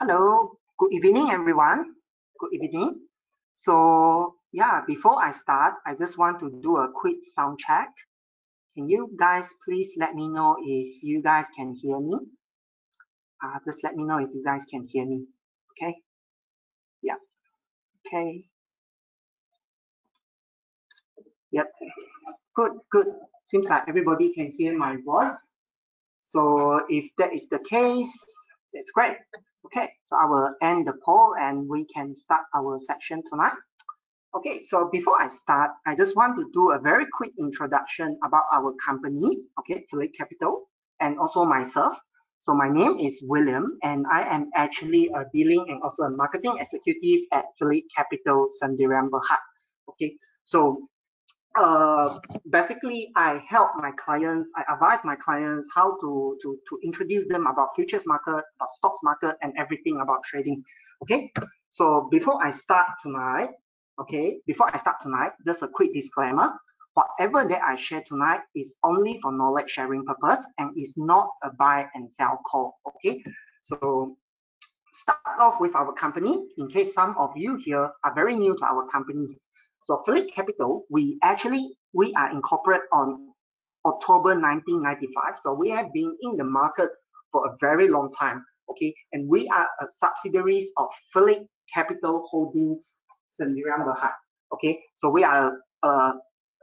Hello, good evening, everyone. Good evening. So yeah, before I start, I just want to do a quick sound check. Can you guys please let me know if you guys can hear me? Uh, just let me know if you guys can hear me. Okay. Yeah. Okay. Yep. Good, good. Seems like everybody can hear my voice. So if that is the case, that's great. Okay, so I will end the poll and we can start our section tonight. Okay, so before I start, I just want to do a very quick introduction about our companies, okay, Phillip Capital, and also myself. So my name is William, and I am actually a dealing and also a marketing executive at Phillip Capital Sendirian Berhad. Okay, so uh, basically I help my clients, I advise my clients how to, to, to introduce them about futures market, about stocks market and everything about trading. Okay, so before I start tonight, okay, before I start tonight, just a quick disclaimer. Whatever that I share tonight is only for knowledge sharing purpose and is not a buy and sell call. Okay, so start off with our company in case some of you here are very new to our companies. So Phillip Capital, we actually, we are incorporated on October 1995. So we have been in the market for a very long time. Okay. And we are a subsidiaries of Phillip Capital Holdings Sendirian Berhad. Okay. So we are a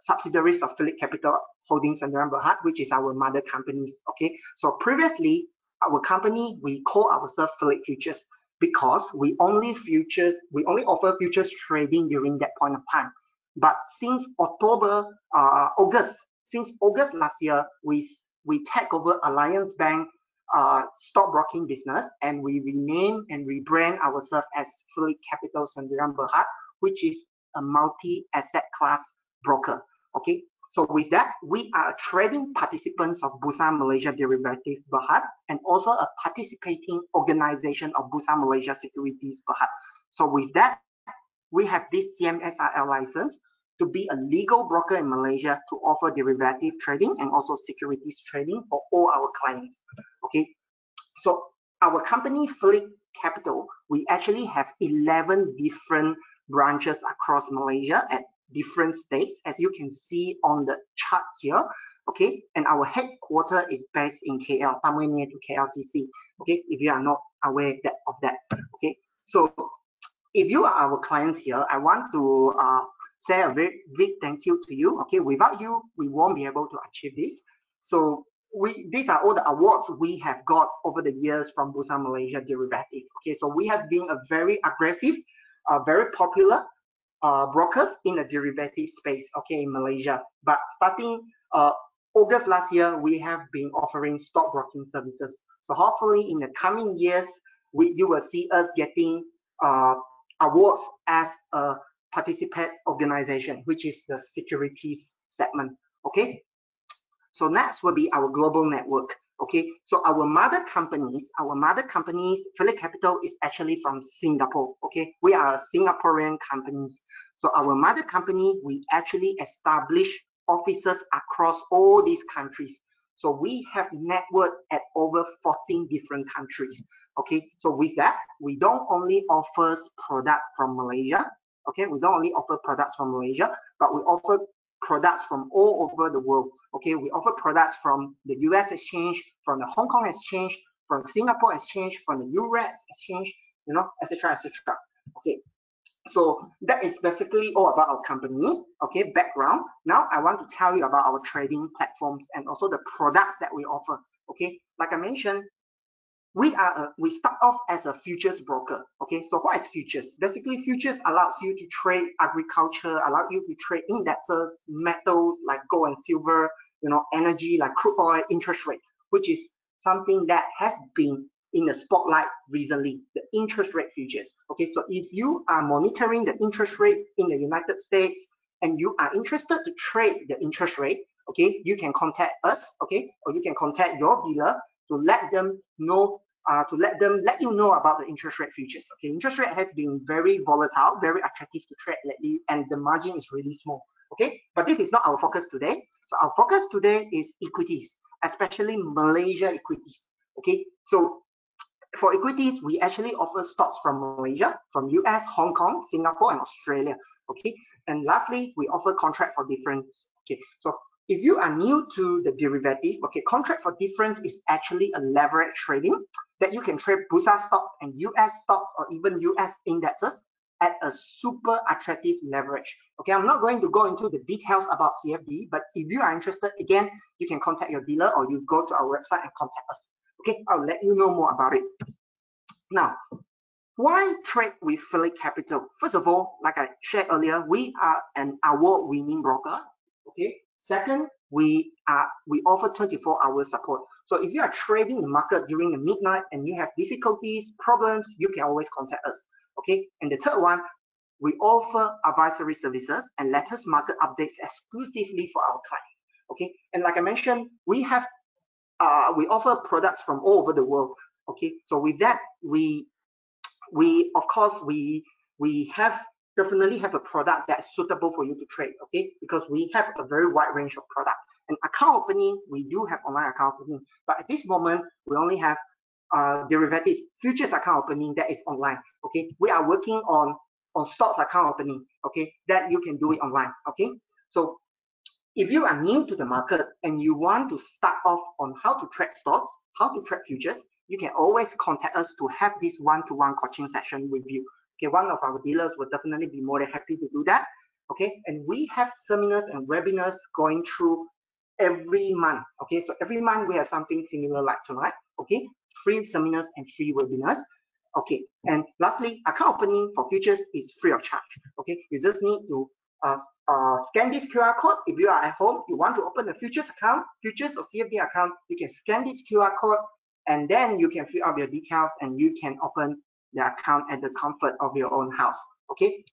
subsidiaries of Phillip Capital Holdings Sendirian Berhad, which is our mother companies. Okay. So previously, our company, we call ourselves Phillip Futures because we only futures we only offer futures trading during that point of time but since october uh, august since august last year we we take over alliance bank uh, stockbroking business and we rename and rebrand ourselves as Phillip Capital Sendirian Berhad, which is a multi-asset class broker. Okay, so with that, we are trading participants of Bursa Malaysia Derivative Berhad and also a participating organization of Bursa Malaysia Securities Berhad. So with that, we have this CMSRL license to be a legal broker in Malaysia to offer derivative trading and also securities trading for all our clients. Okay, so our company Phillip Capital, we actually have 11 different branches across Malaysia at different states, as you can see on the chart here. Okay, and our headquarter is based in KL, somewhere near to KLCC. Okay, if you are not aware that, of that. Okay, so if you are our clients here, I want to uh, say a very big thank you to you. Okay, without you, we won't be able to achieve this. So we these are all the awards we have got over the years from Bursa Malaysia Derivative. Okay, so we have been a very aggressive, uh, very popular uh, brokers in the derivative space, okay, in Malaysia. But starting uh, August last year, we have been offering stockbroking services. So hopefully in the coming years, we, you will see us getting uh, awards as a participant organization, which is the securities segment, okay? So next will be our global network. Okay, so our mother companies, our mother companies, Phillip Capital is actually from Singapore. Okay, we are Singaporean companies. So our mother company, we actually establish offices across all these countries. So we have network at over 14 different countries. Okay, so with that, we don't only offer product from Malaysia. Okay, we don't only offer products from Malaysia, but we offer products from all over the world. Okay, we offer products from the US exchange, from the Hong Kong exchange, from Singapore exchange, from the US exchange, you know, etc. etc. Okay, so that is basically all about our company. Okay, background. Now I want to tell you about our trading platforms and also the products that we offer. Okay, like I mentioned, we are a, we start off as a futures broker. Okay, so what is futures? Basically, futures allows you to trade agriculture, allow you to trade indexes, metals like gold and silver, you know, energy like crude oil, interest rate, which is something that has been in the spotlight recently, the interest rate futures. Okay, so if you are monitoring the interest rate in the United States and you are interested to trade the interest rate, okay, you can contact us, okay, or you can contact your dealer to let them know uh, to let them let you know about the interest rate futures. Okay, interest rate has been very volatile, very attractive to trade lately, and the margin is really small. Okay, but this is not our focus today. So our focus today is equities, especially Malaysia equities. Okay, so for equities, we actually offer stocks from Malaysia, from US, Hong Kong, Singapore, and Australia. Okay. And lastly, we offer contract for difference. Okay. So if you are new to the derivative, okay, contract for difference is actually a leverage trading that you can trade Bursa stocks and US stocks or even US indexes at a super attractive leverage. Okay, I'm not going to go into the details about CFD, but if you are interested, again, you can contact your dealer or you go to our website and contact us. Okay, I'll let you know more about it. Now, why trade with Phillip Capital? First of all, like I shared earlier, we are an award-winning broker. Okay. Second, we are we offer 24-hour support. So if you are trading the market during the midnight and you have difficulties, problems, you can always contact us. Okay. And the third one, we offer advisory services and latest market updates exclusively for our clients. Okay. And like I mentioned, we have uh, we offer products from all over the world. Okay. So with that, we we of course we we have definitely have a product that's suitable for you to trade. Okay. Because we have a very wide range of product. And account opening, we do have online account opening, but at this moment we only have uh, derivative futures account opening that is online. Okay, we are working on on stocks account opening. Okay, that you can do it online. Okay, so if you are new to the market and you want to start off on how to trade stocks, how to trade futures, you can always contact us to have this one-to-one -one coaching session with you. Okay, one of our dealers will definitely be more than happy to do that. Okay, and we have seminars and webinars going through every month. Okay, so every month we have something similar like tonight. Okay, free seminars and free webinars. Okay, and lastly, account opening for futures is free of charge. Okay, you just need to uh, uh, scan this QR code. If you are at home, you want to open a futures account, futures or CFD account, you can scan this QR code and then you can fill out your details and you can open the account at the comfort of your own house. Okay,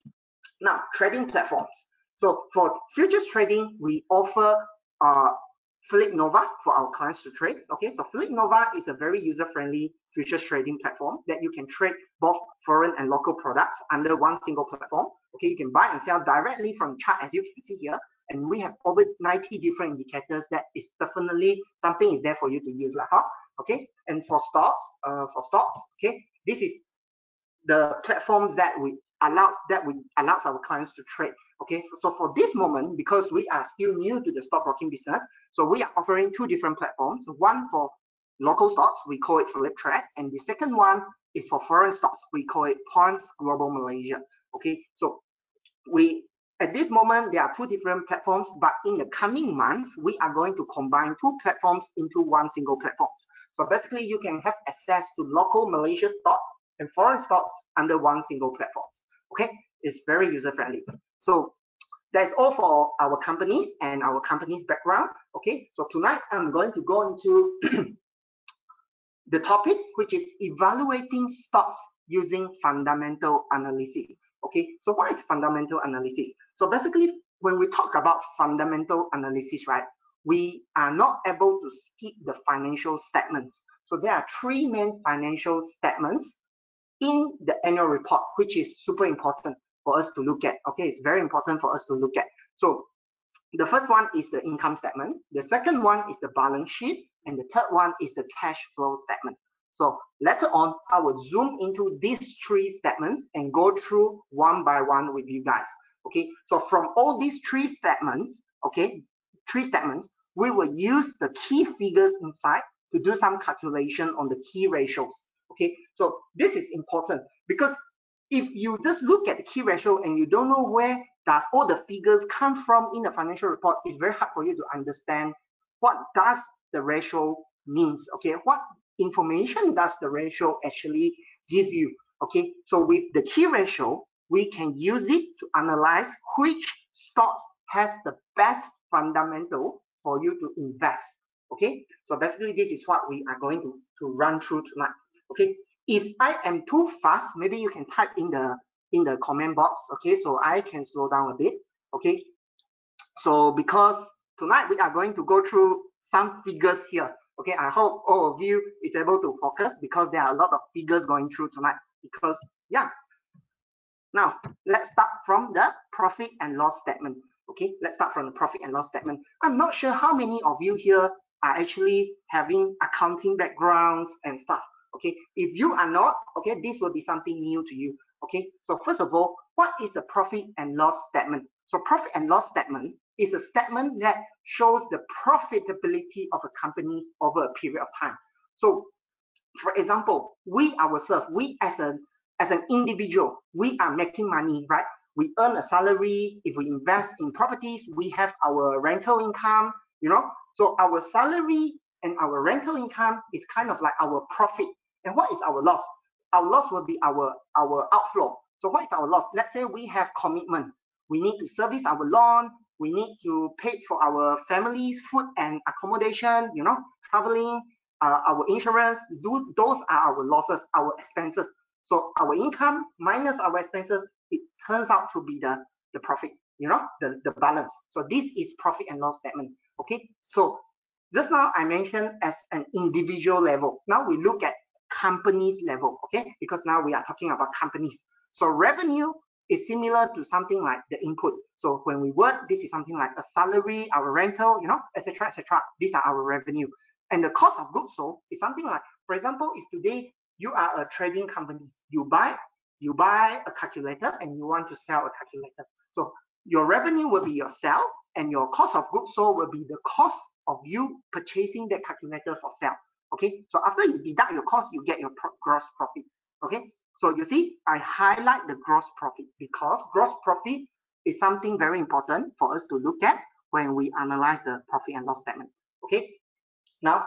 now trading platforms. So for futures trading, we offer uh, Nova for our clients to trade. Okay, so Phillip Nova is a very user-friendly futures trading platform that you can trade both foreign and local products under one single platform. Okay, you can buy and sell directly from chart as you can see here. And we have over 90 different indicators that is definitely something is there for you to use. Like? Okay, and for stocks, uh, for stocks, okay, this is the platforms that we allows that we allows our clients to trade. Okay, so for this moment, because we are still new to the stockbroking business, so we are offering two different platforms. One for local stocks, we call it Phillip Trade, and the second one is for foreign stocks, we call it Points Global Malaysia. Okay, so we at this moment there are two different platforms, but in the coming months we are going to combine two platforms into one single platform. So basically, you can have access to local Malaysia stocks and foreign stocks under one single platform. Okay, it's very user friendly. So that's all for our companies and our company's background. Okay, so tonight I'm going to go into the topic, which is evaluating stocks using fundamental analysis. Okay, so what is fundamental analysis? So basically, when we talk about fundamental analysis, right, we are not able to skip the financial statements. So there are three main financial statements in the annual report, which is super important for us to look at. Okay, it's very important for us to look at. So the first one is the income statement. The second one is the balance sheet. And the third one is the cash flow statement. So later on, I will zoom into these three statements and go through one by one with you guys. Okay, so from all these three statements, okay, three statements, we will use the key figures inside to do some calculation on the key ratios. Okay, so this is important because if you just look at the key ratio and you don't know where does all the figures come from in the financial report, it's very hard for you to understand what does the ratio means. Okay, what information does the ratio actually give you? Okay, so with the key ratio, we can use it to analyze which stocks has the best fundamental for you to invest. Okay, so basically this is what we are going to, to run through tonight. Okay, if I am too fast, maybe you can type in the in the comment box. Okay, so I can slow down a bit. Okay, so because tonight we are going to go through some figures here. Okay, I hope all of you is able to focus because there are a lot of figures going through tonight. Because yeah, now let's start from the profit and loss statement. Okay, let's start from the profit and loss statement. I'm not sure how many of you here are actually having accounting backgrounds and stuff. Okay, if you are not, okay, this will be something new to you. Okay, so first of all, what is the profit and loss statement? So profit and loss statement is a statement that shows the profitability of a company over a period of time. So for example, we ourselves, we as a as an individual, we are making money, right? We earn a salary. If we invest in properties, we have our rental income, you know. So our salary and our rental income is kind of like our profit. And what is our loss? Our loss will be our our outflow. So what is our loss? Let's say we have commitment. We need to service our loan. We need to pay for our family's food and accommodation, you know, traveling, uh, our insurance, do, those are our losses, our expenses. So our income minus our expenses, it turns out to be the, the profit, you know, the, the balance. So this is profit and loss statement. Okay. So just now I mentioned as an individual level. Now we look at companies level. Okay. Because now we are talking about companies. So revenue is similar to something like the input. So when we work, this is something like a salary, our rental, you know, etc., etc. These are our revenue. And the cost of goods sold is something like, for example, if today you are a trading company, you buy you buy a calculator and you want to sell a calculator. So your revenue will be your sell and your cost of goods sold will be the cost of you purchasing that calculator for sale. Okay, so after you deduct your cost, you get your pro gross profit. Okay, so you see, I highlight the gross profit because gross profit is something very important for us to look at when we analyze the profit and loss statement. Okay, now,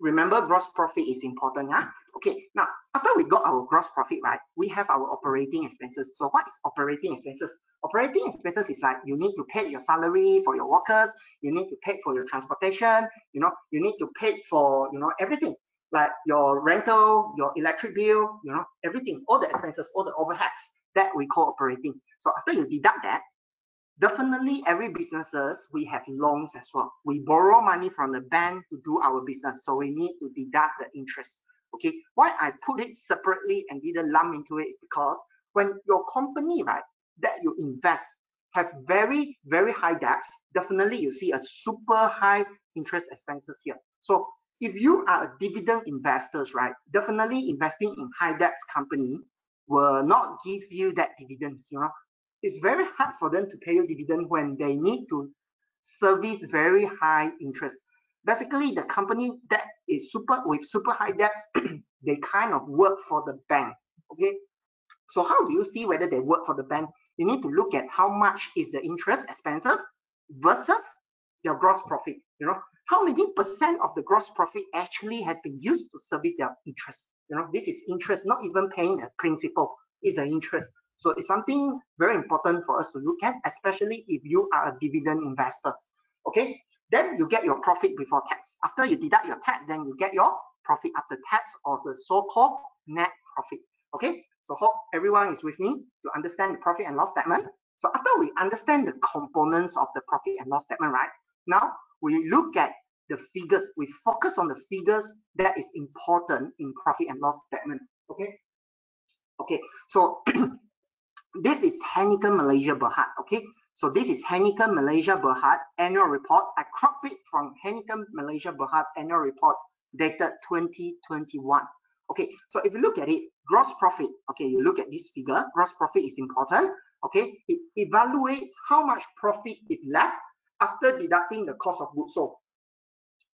remember gross profit is important. Huh? Okay, now after we got our gross profit, right, we have our operating expenses. So what is operating expenses? Operating expenses is like you need to pay your salary for your workers, you need to pay for your transportation, you know, you need to pay for, you know, everything like your rental, your electric bill, you know, everything, all the expenses, all the overheads that we call operating. So after you deduct that, definitely every businesses we have loans as well we borrow money from the bank to do our business so we need to deduct the interest okay why i put it separately and didn't lump into it is because when your company right that you invest have very very high debts definitely you see a super high interest expenses here so if you are a dividend investors right definitely investing in high debts company will not give you that dividends you know it's very hard for them to pay you dividend when they need to service very high interest. Basically, the company that is super with super high debts, they kind of work for the bank. Okay. So how do you see whether they work for the bank? You need to look at how much is the interest expenses versus their gross profit. You know, how many percent of the gross profit actually has been used to service their interest? You know, this is interest, not even paying the principal, is the interest. So it's something very important for us to look at, especially if you are a dividend investor. Okay, then you get your profit before tax. After you deduct your tax, then you get your profit after tax or the so-called net profit. Okay, so hope everyone is with me to understand the profit and loss statement. So after we understand the components of the profit and loss statement, right? Now we look at the figures. We focus on the figures that is important in profit and loss statement. Okay. Okay. So this is Heineken Malaysia Berhad. Okay, so this is Heineken Malaysia Berhad annual report. I cropped it from Heineken Malaysia Berhad annual report dated 2021. Okay, so if you look at it, gross profit. Okay, you look at this figure. Gross profit is important. Okay, it evaluates how much profit is left after deducting the cost of goods sold.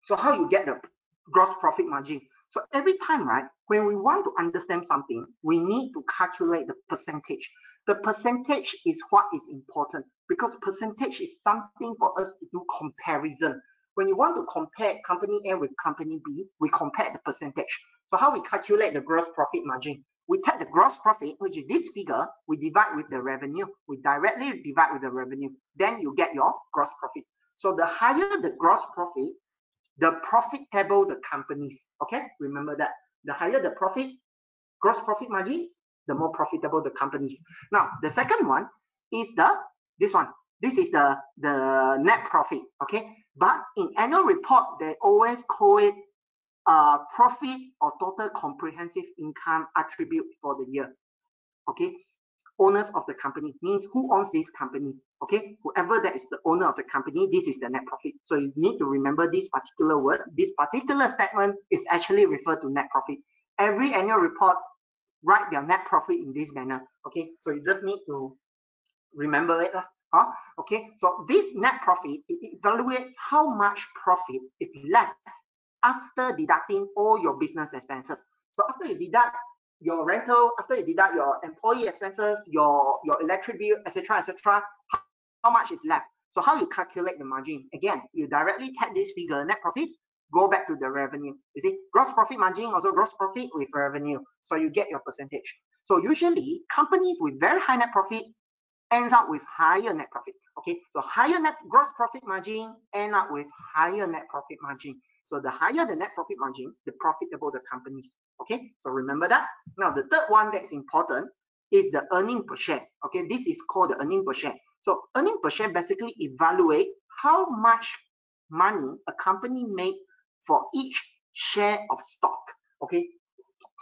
So how you get the gross profit margin? So every time, right, when we want to understand something, we need to calculate the percentage. The percentage is what is important because percentage is something for us to do comparison. When you want to compare company A with company B, we compare the percentage. So how we calculate the gross profit margin? We take the gross profit, which is this figure, we divide with the revenue. We directly divide with the revenue. Then you get your gross profit. So the higher the gross profit, the profitable the companies. Okay, remember that. The higher the profit, gross profit margin, the more profitable the companies. Now, the second one is the this one. This is the the net profit. Okay, but in annual report they always call it uh, profit or total comprehensive income attribute for the year. Okay, owners of the company means who owns this company. Okay, whoever that is the owner of the company, this is the net profit. So you need to remember this particular word. This particular statement is actually referred to net profit every annual report write their net profit in this manner. Okay, so you just need to remember it. Huh? Okay, so this net profit it evaluates how much profit is left after deducting all your business expenses. So after you deduct your rental, after you deduct your employee expenses, your your electric bill, etc., etc., how much is left? So how you calculate the margin? Again, you directly take this figure, net profit, go back to the revenue. You see, gross profit margin also gross profit with revenue. So you get your percentage. So usually companies with very high net profit ends up with higher net profit. Okay, so higher net gross profit margin end up with higher net profit margin. So the higher the net profit margin, the profitable the companies. Okay, so remember that. Now the third one that's important is the earning per share. Okay, this is called the earning per share. So earning per share basically evaluate how much money a company made for each share of stock. Okay,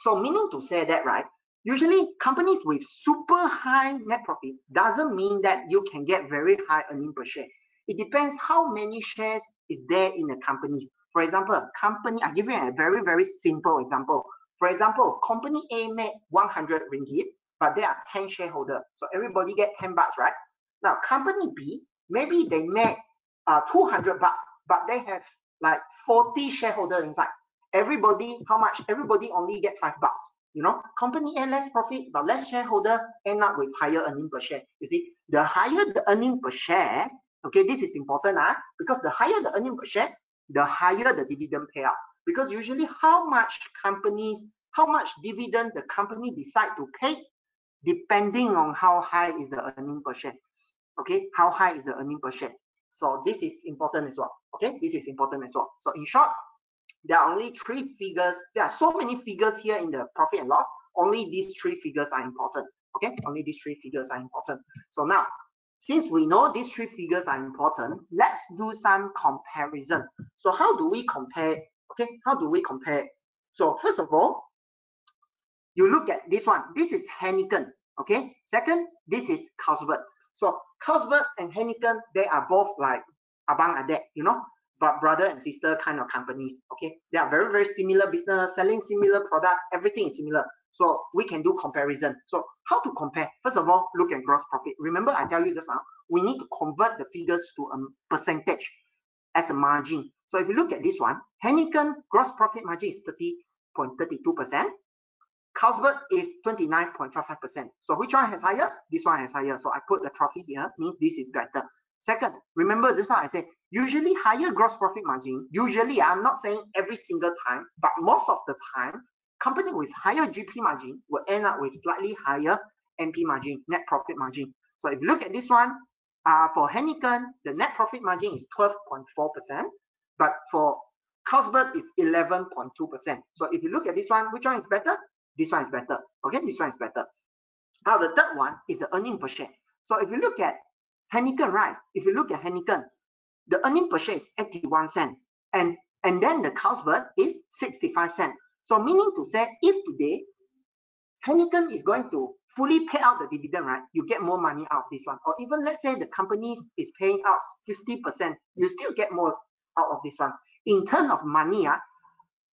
so meaning to say that right, usually companies with super high net profit doesn't mean that you can get very high earning per share. It depends how many shares is there in the company. For example, a company, I give you a very, very simple example. For example, company A made 100 ringgit, but there are 10 shareholders. So everybody get 10 bucks, right? Now, company B, maybe they made uh, 200 bucks, but they have like 40 shareholders inside. Everybody, how much? Everybody only get 5 bucks. You know, company earn less profit, but less shareholder end up with higher earning per share. You see, the higher the earning per share, okay, this is important ah, because the higher the earning per share, the higher the dividend payout. Because usually how much companies, how much dividend the company decide to pay, depending on how high is the earning per share. Okay, how high is the earning per share? So this is important as well. Okay, this is important as well. So in short, there are only three figures. There are so many figures here in the profit and loss. Only these three figures are important. Okay, only these three figures are important. So now, since we know these three figures are important, let's do some comparison. So how do we compare? Okay, how do we compare? So first of all, you look at this one. This is Heineken. Okay. Second, this is Carlsberg. So Carlsberg and Heineken, they are both like abang adik, you know, but brother and sister kind of companies. Okay, they are very very similar business, selling similar product, everything is similar. So we can do comparison. So how to compare? First of all, look at gross profit. Remember I tell you just now, we need to convert the figures to a percentage as a margin. So if you look at this one, Heineken gross profit margin is 30.32%. Carlsberg is 29.55%. So which one has higher? This one has higher. So I put the trophy here, means this is better. Second, remember this time I say usually higher gross profit margin, usually I'm not saying every single time, but most of the time, company with higher GP margin will end up with slightly higher NP margin, net profit margin. So if you look at this one, uh, for Heineken, the net profit margin is 12.4%, but for Carlsberg is 11.2%. So if you look at this one, which one is better? This one is better. Okay, this one is better. Now the third one is the earning per share. So if you look at Heineken, right? If you look at Heineken, the earning per share is 81 cent, and and then the Carlsberg is 65 cent. So meaning to say, if today Heineken is going to fully pay out the dividend, right? You get more money out of this one. Or even let's say the company is paying out 50%, you still get more out of this one. In terms of money, uh,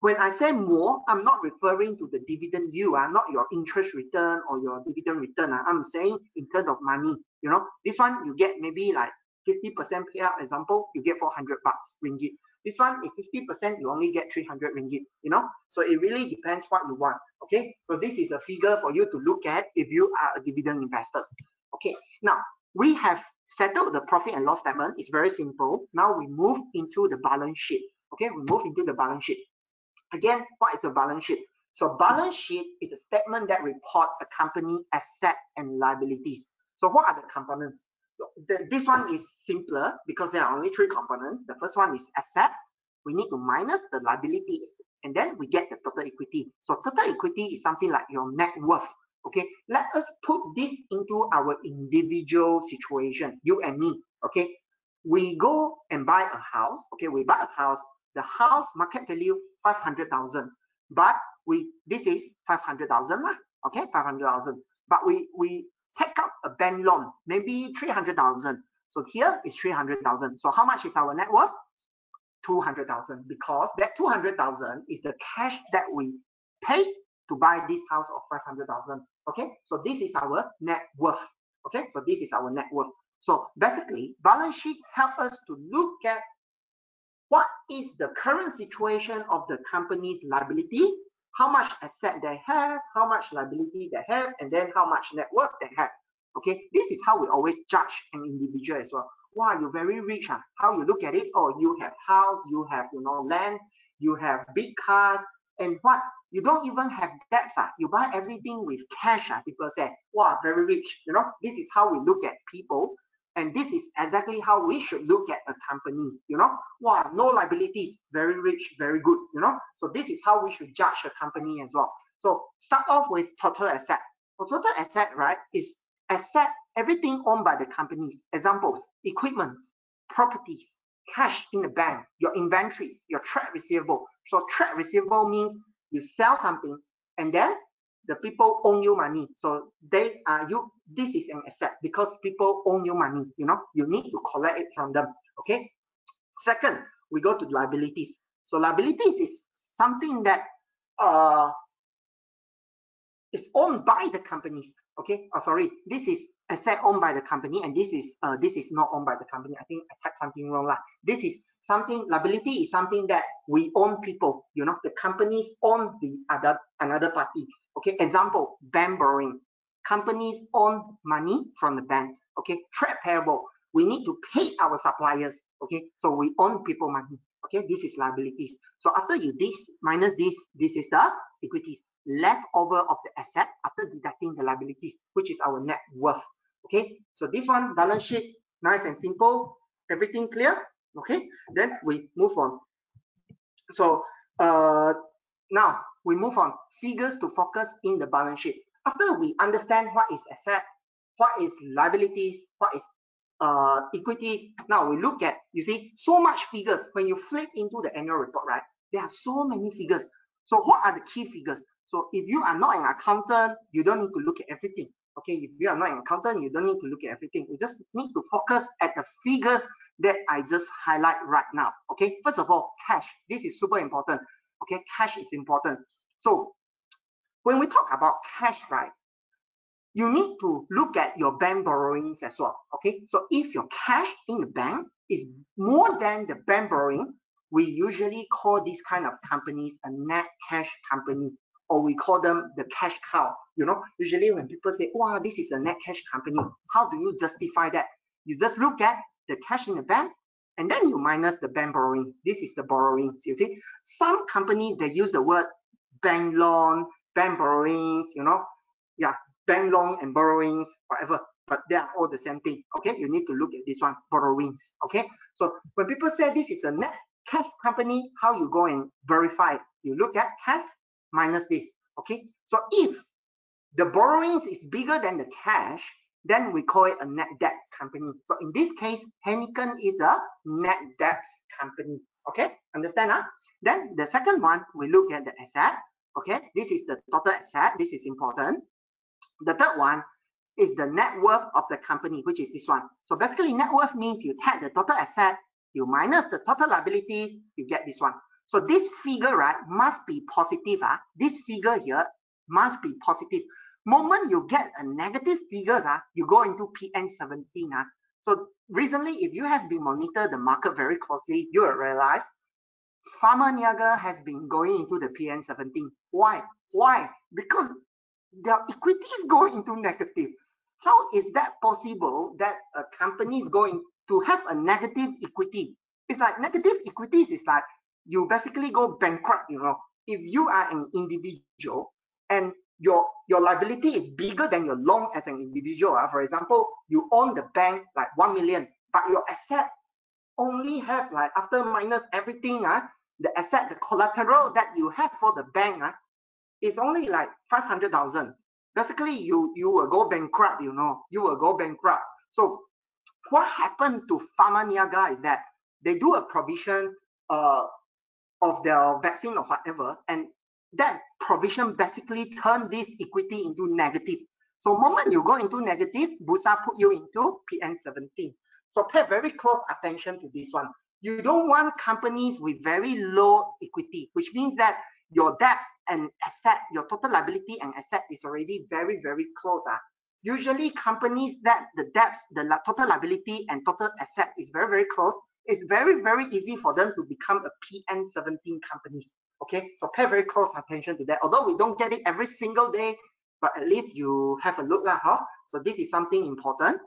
when I say more, I'm not referring to the dividend yield, uh, not your interest return or your dividend return. Uh, I'm saying in terms of money. You know, this one you get maybe like 50% payout example, you get 400 bucks ringgit. This one, if 50%, you only get 300 ringgit, you know? So it really depends what you want, okay? So this is a figure for you to look at if you are a dividend investor. Okay, now we have settled the profit and loss statement. It's very simple. Now we move into the balance sheet. Okay, we move into the balance sheet. Again, what is a balance sheet? So balance sheet is a statement that report a company asset and liabilities. So what are the components? The, this one is simpler because there are only three components. The first one is asset. We need to minus the liabilities and then we get the total equity. So total equity is something like your net worth. Okay, let us put this into our individual situation, you and me. Okay, we go and buy a house. Okay, we buy a house. The house market value 500,000, but we this is 500,000 lah. Okay, 500,000. But we we take up a bank loan, maybe 300,000. So here is 300,000. So how much is our net worth? 200,000 because that 200,000 is the cash that we pay to buy this house of 500,000. Okay, so this is our net worth. Okay, so this is our net worth. So basically, balance sheet help us to look at what is the current situation of the company's liability, how much asset they have, how much liability they have, and then how much net worth they have. Okay, this is how we always judge an individual as well. Wow, you're very rich. Huh? How you look at it? Oh, you have house, you have you know land, you have big cars, and what? You don't even have debts. Huh? You buy everything with cash. Huh? People say, wow, very rich. You know, this is how we look at people and this is exactly how we should look at a companies, you know. Wow, no liabilities, very rich, very good, you know. So this is how we should judge a company as well. So start off with total asset. For total asset, right, is asset, everything owned by the companies. Examples, equipment, properties, cash in the bank, your inventories, your trade receivable. So trade receivable means you sell something and then the people owe you money so they are you this is an asset because people own you money you know? You need to collect it from them okay? Second we go to liabilities. So liabilities is something that uh is owned by the companies okay? Oh sorry. This is asset owned by the company and this is uh this is not owned by the company. I think i typed something wrong lah. This is something liability is something that we own people you know? The companies own the other another party Okay, example, bank borrowing. Companies own money from the bank. Okay, trade payable. We need to pay our suppliers. Okay, so we own people money. Okay, this is liabilities. So after you this minus this, this is the equities left over of the asset after deducting the liabilities, which is our net worth. Okay, so this one balance sheet, nice and simple. Everything clear? Okay, then we move on. So uh, now we move on figures to focus in the balance sheet. After we understand what is asset, what is liabilities, what is uh, equities, now we look at, you see, so much figures. When you flip into the annual report, right, there are so many figures. So what are the key figures? So if you are not an accountant, you don't need to look at everything. Okay, if you are not an accountant, you don't need to look at everything. You just need to focus at the figures that I just highlight right now. Okay, first of all, cash. This is super important. Okay, cash is important. So when we talk about cash, right, you need to look at your bank borrowings as well. Okay, so if your cash in the bank is more than the bank borrowing, we usually call these kind of companies a net cash company, or we call them the cash cow. You know, usually when people say, "Wow, this is a net cash company," how do you justify that? You just look at the cash in the bank, and then you minus the bank borrowings. This is the borrowings. You see, some companies they use the word bank loan, bank borrowings, you know, yeah, bank loan and borrowings, whatever, but they are all the same thing. Okay, you need to look at this one, borrowings. Okay, so when people say this is a net cash company, how you go and verify? You look at cash minus this. Okay, so if the borrowings is bigger than the cash, then we call it a net debt company. So in this case, Heineken is a net debt company. Okay, understand? Huh? Then the second one, we look at the asset. Okay, this is the total asset. This is important. The third one is the net worth of the company, which is this one. So basically, net worth means you take the total asset, you minus the total liabilities, you get this one. So this figure, right, must be positive. Uh. This figure here must be positive. Moment you get a negative figure, uh, you go into PN17. Uh. So recently, if you have been monitor the market very closely, you will realize Pharmaniaga has been going into the PN17. Why? Why? Because their equity is going into negative. How is that possible that a company is going to have a negative equity? It's like negative equities is like you basically go bankrupt, you know. If you are an individual and your your liability is bigger than your loan as an individual. Uh, for example, you own the bank like 1 million, but your asset only have like after minus everything, uh, the asset, the collateral that you have for the bank uh, is only like 500,000. Basically, you, you will go bankrupt, you know, you will go bankrupt. So what happened to Pharmaniaga is that they do a provision uh, of their vaccine or whatever, and that provision basically turn this equity into negative. So moment you go into negative, Bursa put you into PN17. So pay very close attention to this one. You don't want companies with very low equity, which means that your debts and asset, your total liability and asset is already very, very close. Uh. Usually companies that the debts, the total liability and total asset is very, very close. It's very, very easy for them to become a PN17 companies. Okay, so pay very close attention to that. Although we don't get it every single day, but at least you have a look lah, huh? So this is something important.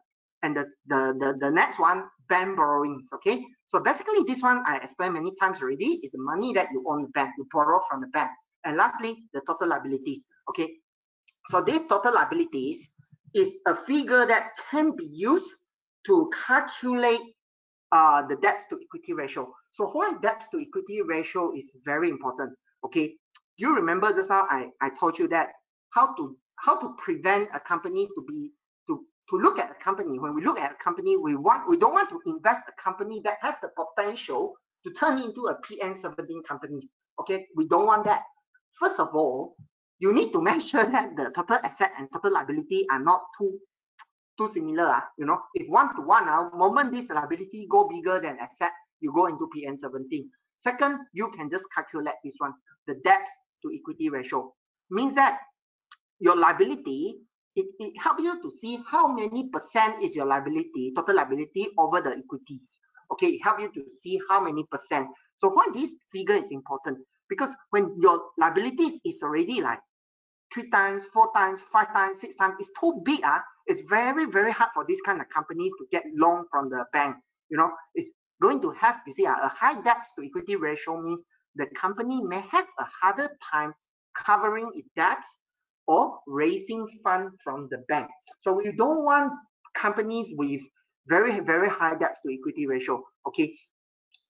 And the, the, the, the next one, bank borrowings, okay? So basically this one I explained many times already is the money that you own the bank, you borrow from the bank. And lastly, the total liabilities, okay? So this total liabilities is a figure that can be used to calculate uh, the debt to equity ratio. So why debt to equity ratio is very important, okay? Do you remember just now I, I told you that how to how to prevent a company to be to look at a company when we look at a company we want we don't want to invest a company that has the potential to turn into a PN 17 company okay? We don't want that. First of all you need to make sure that the total asset and total liability are not too too similar uh, you know? If one to one uh, moment this liability go bigger than asset you go into PN 17 second you can just calculate this one the debt to equity ratio. Means that your liability, it, it helps you to see how many percent is your liability, total liability over the equities. Okay, it helps you to see how many percent. So why this figure is important? Because when your liabilities is already like three times, four times, five times, six times, it's too big. Uh, it's very, very hard for these kind of companies to get loan from the bank. You know, it's going to have, you see, uh, a high debt to equity ratio means the company may have a harder time covering its debts or raising fund from the bank. So we don't want companies with very, very high debt to equity ratio. Okay.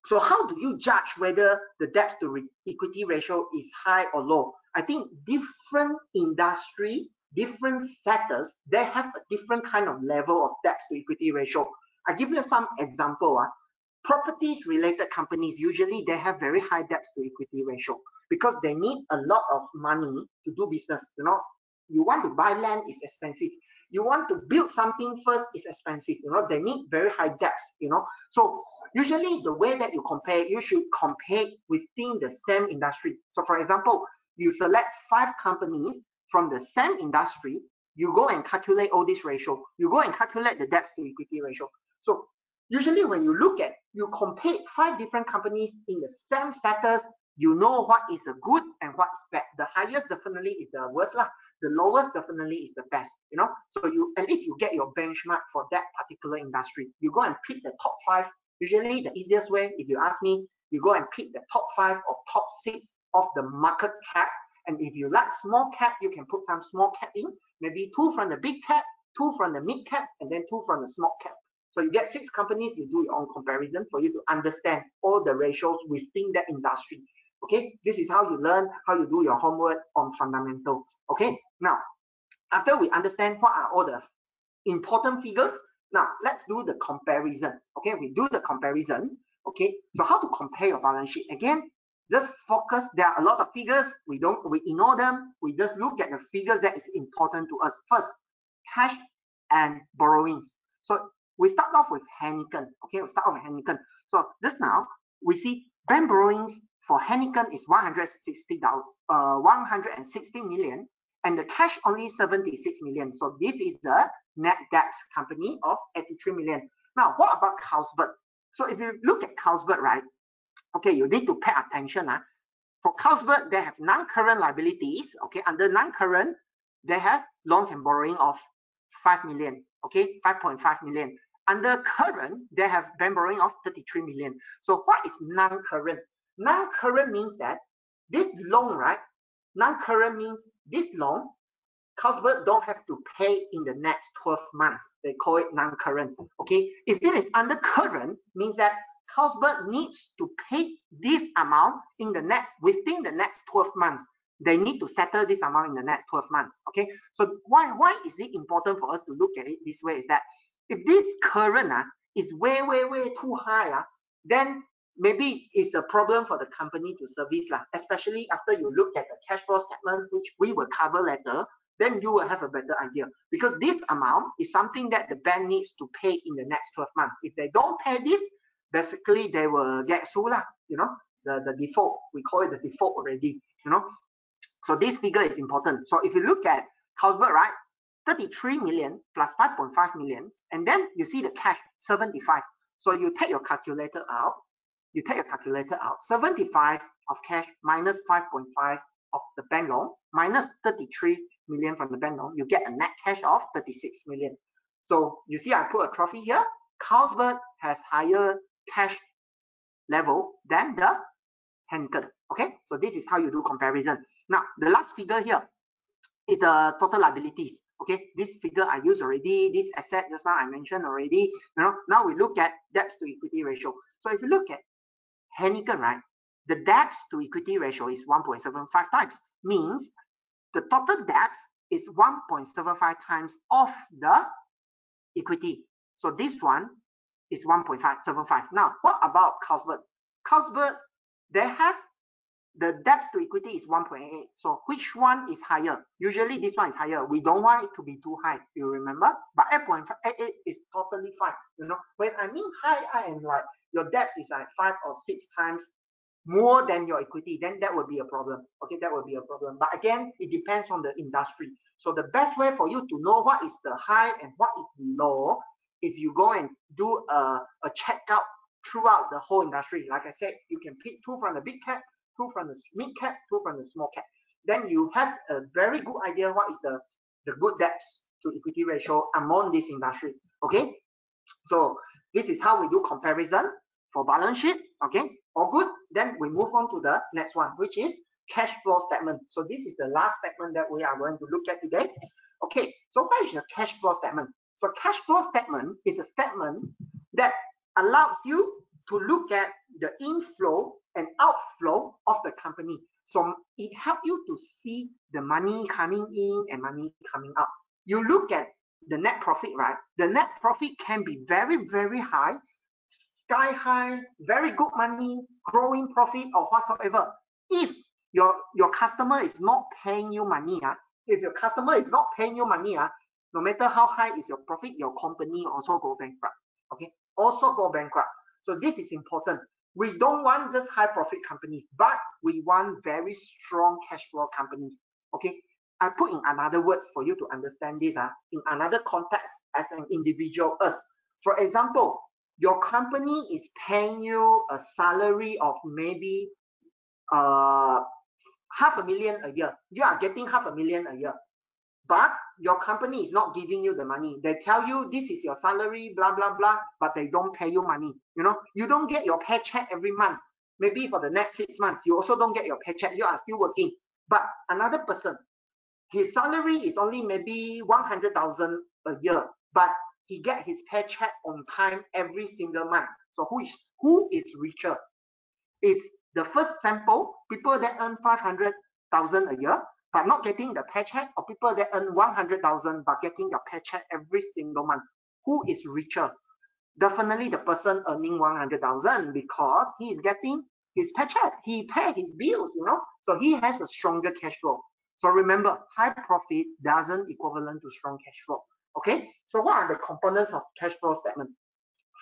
So how do you judge whether the debt to equity ratio is high or low? I think different industry, different sectors, they have a different kind of level of debt to equity ratio. I give you some example. Uh, properties related companies, usually they have very high debt to equity ratio because they need a lot of money to do business. You know, you want to buy land is expensive. You want to build something first is expensive. You know, they need very high debts. You know, so usually the way that you compare, you should compare within the same industry. So for example, you select five companies from the same industry. You go and calculate all this ratio. You go and calculate the debts to equity ratio. So usually when you look at, you compare five different companies in the same sectors, you know what is a good and what is bad. The highest definitely is the worst lah. The lowest definitely is the best. You know, so you at least you get your benchmark for that particular industry. You go and pick the top five. Usually, the easiest way, if you ask me, you go and pick the top five or top six of the market cap. And if you like small cap, you can put some small cap in. Maybe two from the big cap, two from the mid cap, and then two from the small cap. So you get six companies, you do your own comparison for you to understand all the ratios within that industry. Okay, this is how you learn how you do your homework on fundamentals. Okay, now after we understand what are all the important figures, now let's do the comparison. Okay, we do the comparison. Okay, so how to compare your balance sheet? Again, just focus. There are a lot of figures. We don't we ignore them. We just look at the figures that is important to us. First, cash and borrowings. So we start off with Heineken. Okay, we start off with Heineken. So just now we see bank borrowings for Heineken is 160 dollars, uh, 160 million, and the cash only 76 million. So this is the net debt company of 83 million. Now, what about Carlsberg? So if you look at Carlsberg, right? Okay, you need to pay attention. Huh? For Carlsberg, they have non-current liabilities. Okay, under non-current, they have loans and borrowing of 5 million. Okay, 5.5 million. Under current, they have bank borrowing of 33 million. So what is non-current? Non-current means that this loan, right? Non-current means this loan, Carlsberg don't have to pay in the next 12 months. They call it non-current. Okay. If it is under current, means that Carlsberg needs to pay this amount in the next within the next 12 months. They need to settle this amount in the next 12 months. Okay. So why why is it important for us to look at it this way? Is that if this current uh, is way way way too high, uh, then maybe it's a problem for the company to service lah, especially after you look at the cash flow statement, which we will cover later, then you will have a better idea. Because this amount is something that the bank needs to pay in the next 12 months. If they don't pay this, basically they will get sued lah, you know, the, the default, we call it the default already. you know. So this figure is important. So if you look at Carlsberg, right, 33 million plus 5.5 million, and then you see the cash 75. So you take your calculator out, you take your calculator out, 75 of cash minus 5.5 of the bank loan minus 33 million from the bank loan, you get a net cash of 36 million. So you see I put a trophy here. Carlsberg has higher cash level than the Heineken. Okay, so this is how you do comparison. Now, the last figure here is the total liabilities. Okay, this figure I used already. This asset just now I mentioned already. You know, now we look at debts to equity ratio. So if you look at Heineken, right, the debts to equity ratio is 1.75 times. Means the total debts is 1.75 times of the equity. So this one is 1.575. Now, what about Carlsberg? Carlsberg, they have the debts to equity is 1.8. So which one is higher? Usually this one is higher. We don't want it to be too high, you remember? But 8.88 is totally fine. You know, when I mean high, I am like your debts is like five or six times more than your equity, then that would be a problem. Okay, that would be a problem. But again, it depends on the industry. So the best way for you to know what is the high and what is the low is you go and do a, a checkout throughout the whole industry. Like I said, you can pick two from the big cap, two from the mid cap, two from the small cap. Then you have a very good idea what is the, the good debts to equity ratio among this industry. Okay, so this is how we do comparison for balance sheet. Okay, all good. Then we move on to the next one, which is cash flow statement. So this is the last statement that we are going to look at today. Okay, so what is a cash flow statement? So cash flow statement is a statement that allows you to look at the inflow and outflow of the company. So it helps you to see the money coming in and money coming out. You look at the net profit, right? The net profit can be very, very high, sky high, very good money, growing profit or whatsoever. If your your customer is not paying you money, uh, if your customer is not paying you money, uh, no matter how high is your profit, your company also go bankrupt. Okay, also go bankrupt. So this is important. We don't want just high profit companies, but we want very strong cash flow companies. Okay, I put in another words for you to understand this. Uh, in another context, as an individual, us. For example, your company is paying you a salary of maybe uh half a million a year. You are getting half a million a year. But your company is not giving you the money. They tell you this is your salary, blah, blah, blah, but they don't pay you money. You know, you don't get your paycheck every month. Maybe for the next six months, you also don't get your paycheck. You are still working. But another person, his salary is only maybe 100,000 a year, but he get his paycheck on time every single month. So who is who is richer? Is the first sample people that earn 500,000 a year but not getting the paycheck or people that earn 100,000 but getting your paycheck every single month. Who is richer? Definitely the person earning 100,000 because he is getting his paycheck. He pay his bills, you know, so he has a stronger cash flow. So remember, high profit doesn't equivalent to strong cash flow. Okay, so what are the components of cash flow statement?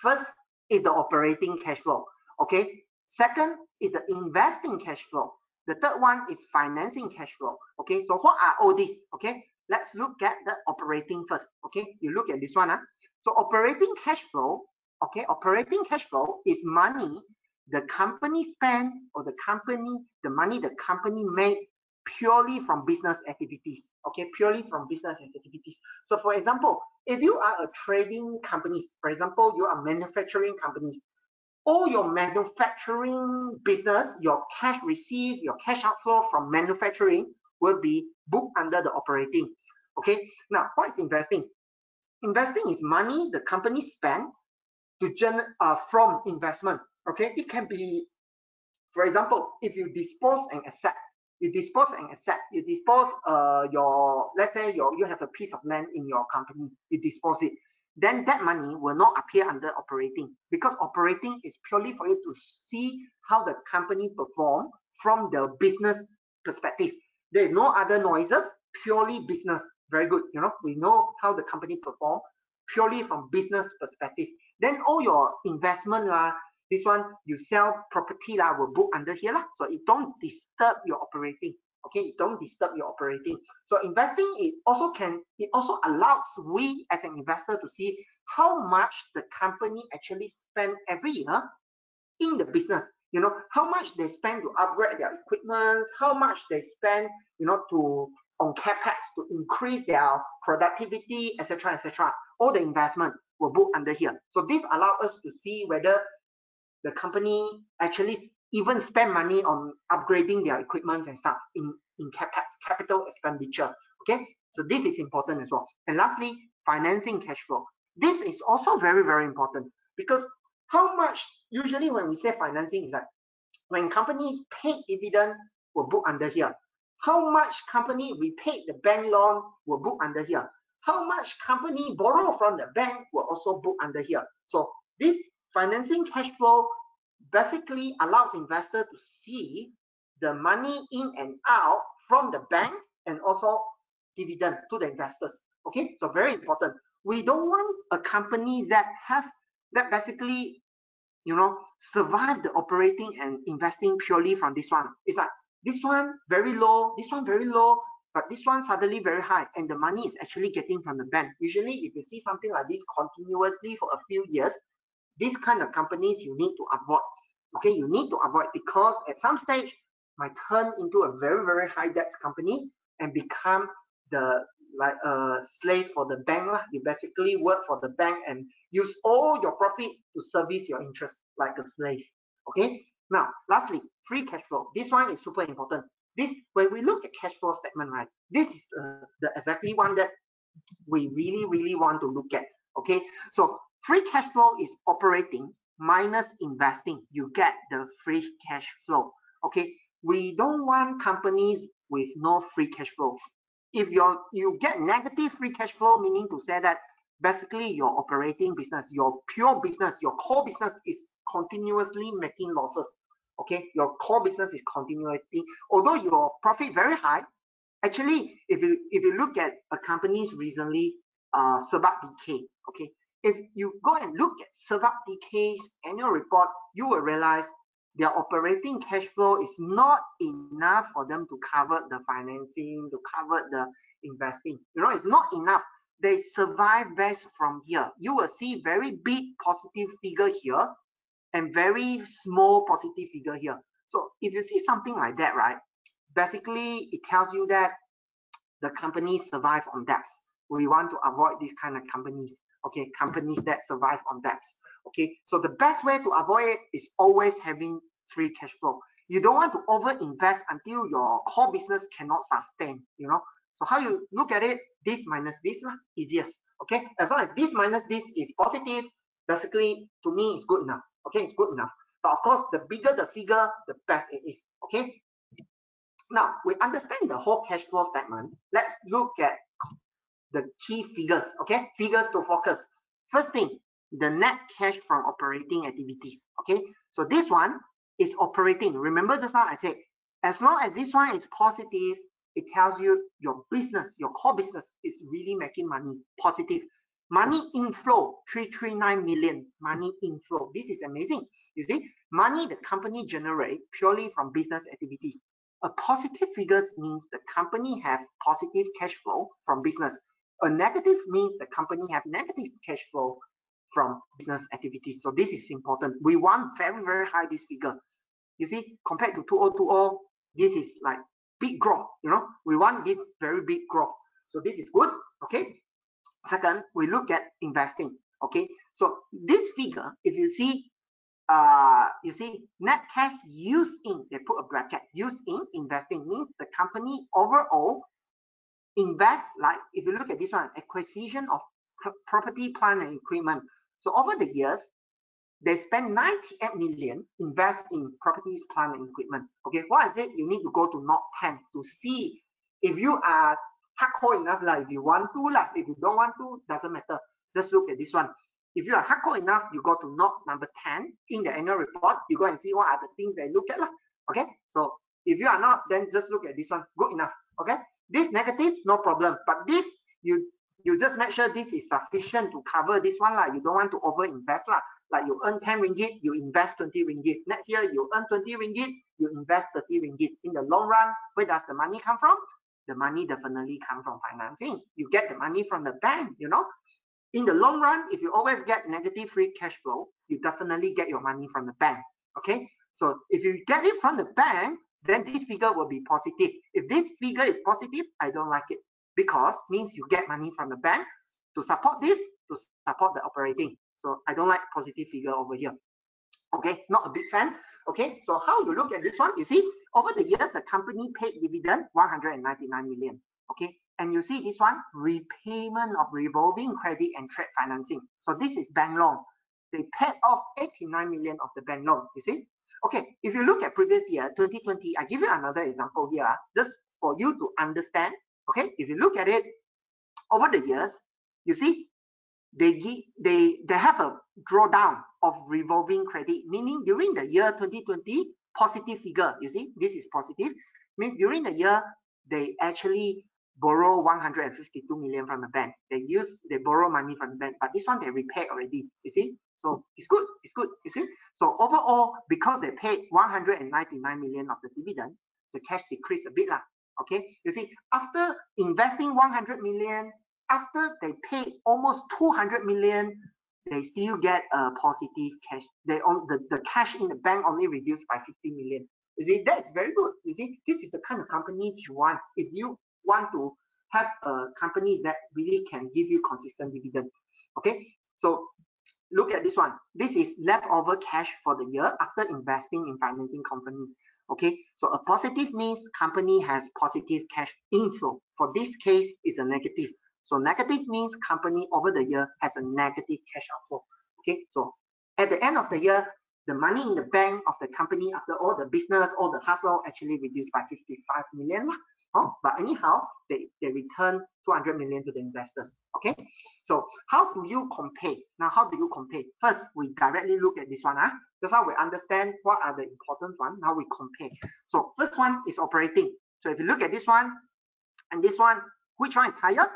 First is the operating cash flow. Okay, second is the investing cash flow. The third one is financing cash flow. Okay, so what are all these? Okay, let's look at the operating first. Okay, you look at this one. Huh? So operating cash flow, okay, operating cash flow is money the company spend or the company, the money the company made purely from business activities. Okay, purely from business activities. So for example, if you are a trading company, for example, you are manufacturing companies, all your manufacturing business, your cash received, your cash outflow from manufacturing will be booked under the operating. Okay, now what is investing? Investing is money the company spend to generate uh, from investment. Okay, it can be, for example, if you dispose an asset, you dispose an asset, you dispose uh your let's say your you have a piece of land in your company, you dispose it then that money will not appear under operating because operating is purely for you to see how the company perform from the business perspective. There is no other noises, purely business. Very good. You know, we know how the company perform purely from business perspective. Then all your investment, uh, This one, you sell property lah, will book under here lah. So it don't disturb your operating. Okay, it don't disturb your operating. So investing, it also can, it also allows we as an investor to see how much the company actually spend every year in the business. You know, how much they spend to upgrade their equipment, how much they spend, you know, to on capex to increase their productivity, etc., etc. All the investment will book under here. So this allows us to see whether the company actually even spend money on upgrading their equipment and stuff in in capex, capital expenditure. Okay, so this is important as well. And lastly, financing cash flow. This is also very very important because how much usually when we say financing is like when company pay dividend will book under here how much company repaid the bank loan will book under here. How much company borrow from the bank will also book under here. So this financing cash flow basically allows investor to see the money in and out from the bank and also dividend to the investors. Okay, so very important. We don't want a company that have that basically, you know, survive the operating and investing purely from this one. It's like this one very low, this one very low, but this one suddenly very high, and the money is actually getting from the bank. Usually, if you see something like this continuously for a few years, this kind of companies you need to avoid. Okay, you need to avoid because at some stage might turn into a very very high debt company and become the like a slave for the bank lah. You basically work for the bank and use all your profit to service your interest like a slave. Okay, now, lastly, free cash flow. This one is super important. This, when we look at cash flow statement, right, this is uh, the exactly one that we really, really want to look at. Okay, so free cash flow is operating minus investing. You get the free cash flow. Okay, we don't want companies with no free cash flow. If you you get negative free cash flow, meaning to say that basically your operating business, your pure business, your core business is continuously making losses. Okay, your core business is continuity. Although your profit very high, actually, if you if you look at a company's recently uh Serba Dinamik, okay, if you go and look at Serba Dinamik's annual report, you will realize their operating cash flow is not enough for them to cover the financing, to cover the investing. You know, it's not enough. They survive best from here. You will see very big positive figure here and very small positive figure here. So if you see something like that, right, basically it tells you that the company survive on debts. We want to avoid these kind of companies, okay, companies that survive on debts. Okay, so the best way to avoid it is always having free cash flow. You don't want to over invest until your core business cannot sustain, you know. So how you look at it, this minus this lah, easiest. Okay, as long as this minus this is positive, basically to me it's good enough. Okay, it's good enough. But of course, the bigger the figure, the best it is. Okay. Now we understand the whole cash flow statement. Let's look at the key figures. Okay, figures to focus. First thing, the net cash from operating activities. Okay, so this one is operating. Remember just now I said, as long as this one is positive, it tells you your business, your core business is really making money, positive. Money inflow, 339 million money inflow. This is amazing. You see, money the company generate purely from business activities. A positive figures means the company have positive cash flow from business. A negative means the company have negative cash flow from business activities. So this is important. We want very, very high this figure. You see, compared to 2020, this is like big growth, you know, we want this very big growth. So this is good, okay? Second, we look at investing. Okay, so this figure, if you see, uh, you see net cash used in, they put a bracket, used in investing means the company overall invest, like if you look at this one, acquisition of pr property, plant and equipment. So over the years, they spend 98 million invest in properties, plant and equipment. Okay, what is it? You need to go to Note 10 to see if you are hardcore enough lah. If you want to lah, if you don't want to, doesn't matter. Just look at this one. If you are hardcore enough, you go to notes number 10 in the annual report. You go and see what are the things they look at lah. Okay, so if you are not, then just look at this one. Good enough. Okay, this negative, no problem. But this, you you just make sure this is sufficient to cover this one lah. You don't want to over invest lah. Like you earn 10 ringgit, you invest 20 ringgit. Next year, you earn 20 ringgit, you invest 30 ringgit. In the long run, where does the money come from? The money definitely come from financing. You get the money from the bank, you know. In the long run, if you always get negative free cash flow, you definitely get your money from the bank. Okay. So if you get it from the bank, then this figure will be positive. If this figure is positive, I don't like it because means you get money from the bank to support this, to support the operating. So I don't like positive figure over here. Okay, not a big fan. Okay, so how you look at this one, you see, over the years, the company paid dividend 199 million. Okay, and you see this one, repayment of revolving credit and trade financing. So this is bank loan. They paid off 89 million of the bank loan, you see. Okay, if you look at previous year, 2020, I give you another example here, ah, just for you to understand. Okay, if you look at it over the years, you see, they give they they have a drawdown of revolving credit, meaning during the year 2020, positive figure. You see, this is positive, means during the year they actually borrow 152 million from the bank. They use they borrow money from the bank, but this one they repay already. You see, so it's good, it's good, you see. So overall, because they paid 199 million of the dividend, the cash decreased a bit lah. Okay, you see, after investing 100 million, after they paid almost 200 million, they still get a positive cash. They on the, the cash in the bank only reduced by 50 million. You see, that's very good. You see, this is the kind of companies you want. If you want to have uh, companies that really can give you consistent dividend. Okay, so look at this one. This is leftover cash for the year after investing in financing company. Okay, so a positive means company has positive cash inflow. For this case, is a negative. So negative means company over the year has a negative cash outflow. Okay, so at the end of the year, the money in the bank of the company after all the business, all the hustle actually reduced by 55 million. Oh, but anyhow, they, they return 200 million to the investors. Okay, so how do you compare? Now, how do you compare? First, we directly look at this one. Huh? That's how we understand what are the important one. Now we compare. So first one is operating. So if you look at this one and this one, which one is higher?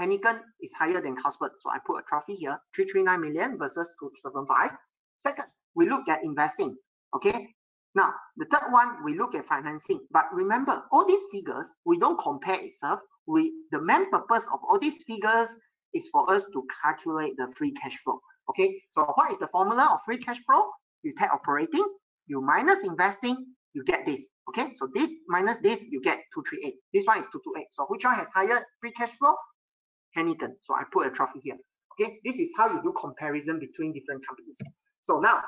Heineken is higher than Carlsberg. So I put a trophy here, 339 million versus 275. Second, we look at investing. Okay, now, the third one, we look at financing. But remember, all these figures, we don't compare itself. We The main purpose of all these figures is for us to calculate the free cash flow. Okay, so what is the formula of free cash flow? You take operating, you minus investing, you get this. Okay, so this minus this, you get 238. This one is 228. So which one has higher free cash flow? Heineken. So I put a trophy here. Okay, this is how you do comparison between different companies. So now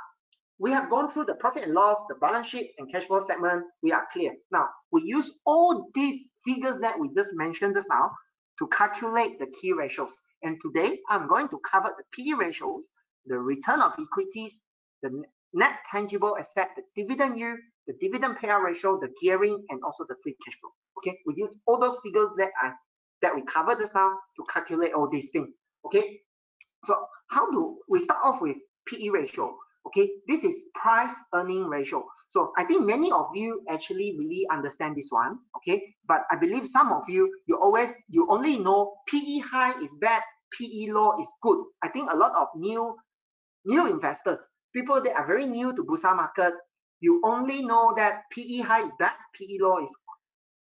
we have gone through the profit and loss, the balance sheet and cash flow statement. We are clear. Now, we use all these figures that we just mentioned just now to calculate the key ratios. And today, I'm going to cover the key ratios, the return of equities, the net tangible asset, the dividend yield, the dividend payout ratio, the gearing, and also the free cash flow. Okay, we use all those figures that I that we covered just now to calculate all these things. Okay, so how do we start off with PE ratio? Okay, this is price earning ratio. So I think many of you actually really understand this one. Okay, but I believe some of you, you always, you only know PE high is bad, PE low is good. I think a lot of new, new investors, people that are very new to Bursa market, you only know that PE high is bad, PE low is,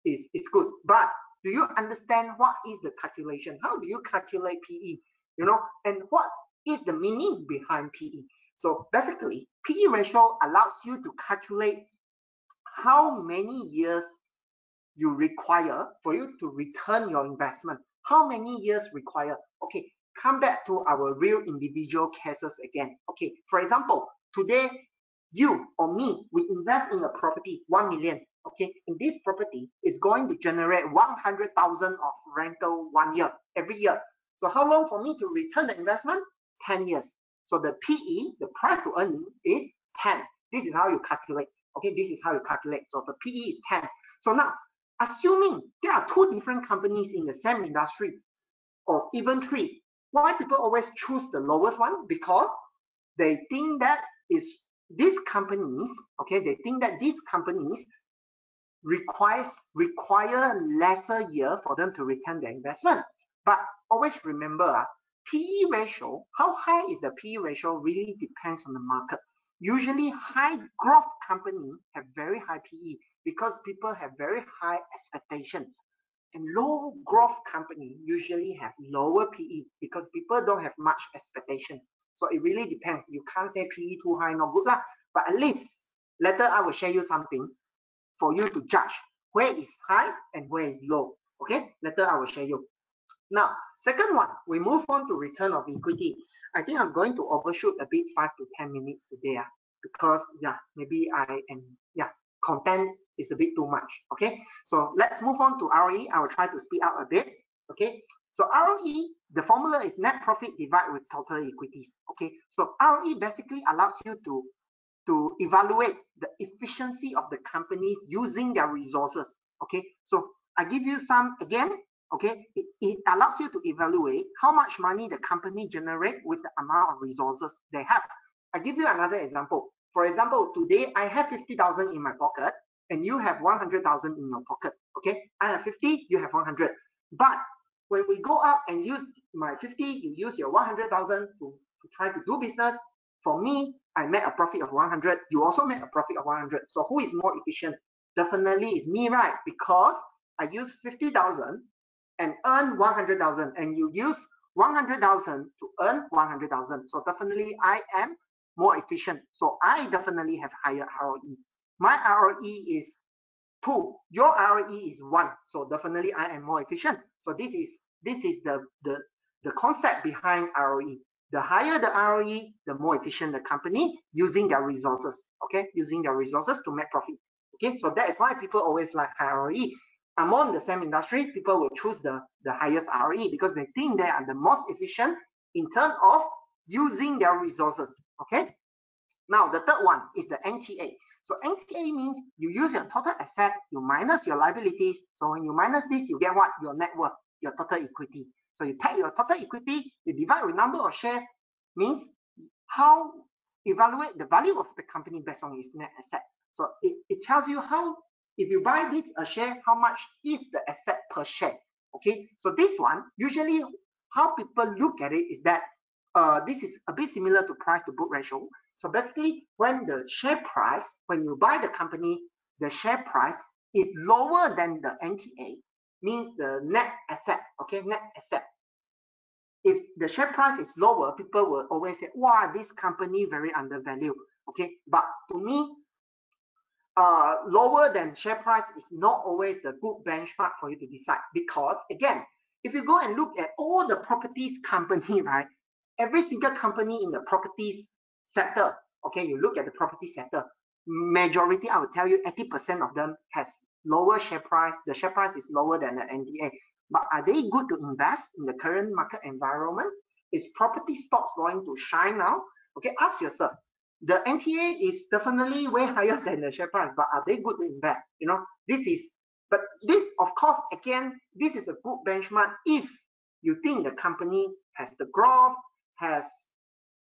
is, is good. But do you understand what is the calculation? How do you calculate PE? You know, and what is the meaning behind PE? So basically, PE ratio allows you to calculate how many years you require for you to return your investment. How many years require? Okay, come back to our real individual cases again. Okay, for example, today you or me, we invest in a property, 1 million. Okay, and this property is going to generate 100,000 of rental one year, every year. So how long for me to return the investment? 10 years. So the PE, the price to earn is 10. This is how you calculate. Okay, this is how you calculate. So the PE is 10. So now, assuming there are two different companies in the same industry, or even three, why people always choose the lowest one? Because they think that is these companies, okay, they think that these companies requires require lesser year for them to return their investment. But always remember, uh, PE ratio, how high is the PE ratio really depends on the market. Usually high growth company have very high PE because people have very high expectations. And low growth company usually have lower PE because people don't have much expectation. So it really depends. You can't say PE too high, not good lah. But at least later I will share you something for you to judge where is high and where is low. Okay, later I will share you. Now, second one, we move on to return of equity. I think I'm going to overshoot a bit, five to 10 minutes today uh, because, yeah, maybe I am, yeah, content is a bit too much. Okay, so let's move on to ROE. I will try to speed up a bit. Okay, so ROE, the formula is net profit divided with total equities. Okay, so ROE basically allows you to to evaluate the efficiency of the companies using their resources. Okay, so I give you some again okay? It, it, allows you to evaluate how much money the company generate with the amount of resources they have. I give you another example. For example today i have 50000 in my pocket and you have 100000 in your pocket okay? I have 50 you have 100 but when we go out and use my 50 you use your 100000 to, to try to do business. For me i made a profit of 100 you also made a profit of 100 so who is more efficient? Definitely is me right? Because i use 50000 and earn 100,000 and you use 100,000 to earn 100,000. So definitely I am more efficient. So I definitely have higher ROE. My ROE is two. Your ROE is one. So definitely I am more efficient. So this is this is the the the concept behind ROE. The higher the ROE, the more efficient the company using their resources. Okay, using their resources to make profit. Okay, so that is why people always like ROE among the same industry, people will choose the, the highest RE because they think they are the most efficient in terms of using their resources. Okay. Now the third one is the NTA. So NTA means you use your total asset, you minus your liabilities. So when you minus this, you get what? Your net worth, your total equity. So you take your total equity, you divide with number of shares, means how evaluate the value of the company based on its net asset. So it, it tells you how if you buy this a share, how much is the asset per share? Okay, so this one, usually how people look at it is that uh, this is a bit similar to price to book ratio. So basically, when the share price, when you buy the company, the share price is lower than the NTA, means the net asset, okay, net asset. If the share price is lower, people will always say, wow, this company very undervalued, okay? But to me, uh, lower than share price is not always the good benchmark for you to decide because again, if you go and look at all the properties company, right, every single company in the properties sector, okay, you look at the property sector, majority, I will tell you 80% of them has lower share price. The share price is lower than the NTA. But are they good to invest in the current market environment? Is property stocks going to shine now? Okay, ask yourself, the NTA is definitely way higher than the share price, but are they good to invest? You know, this is, but this, of course, again, this is a good benchmark if you think the company has the growth, has,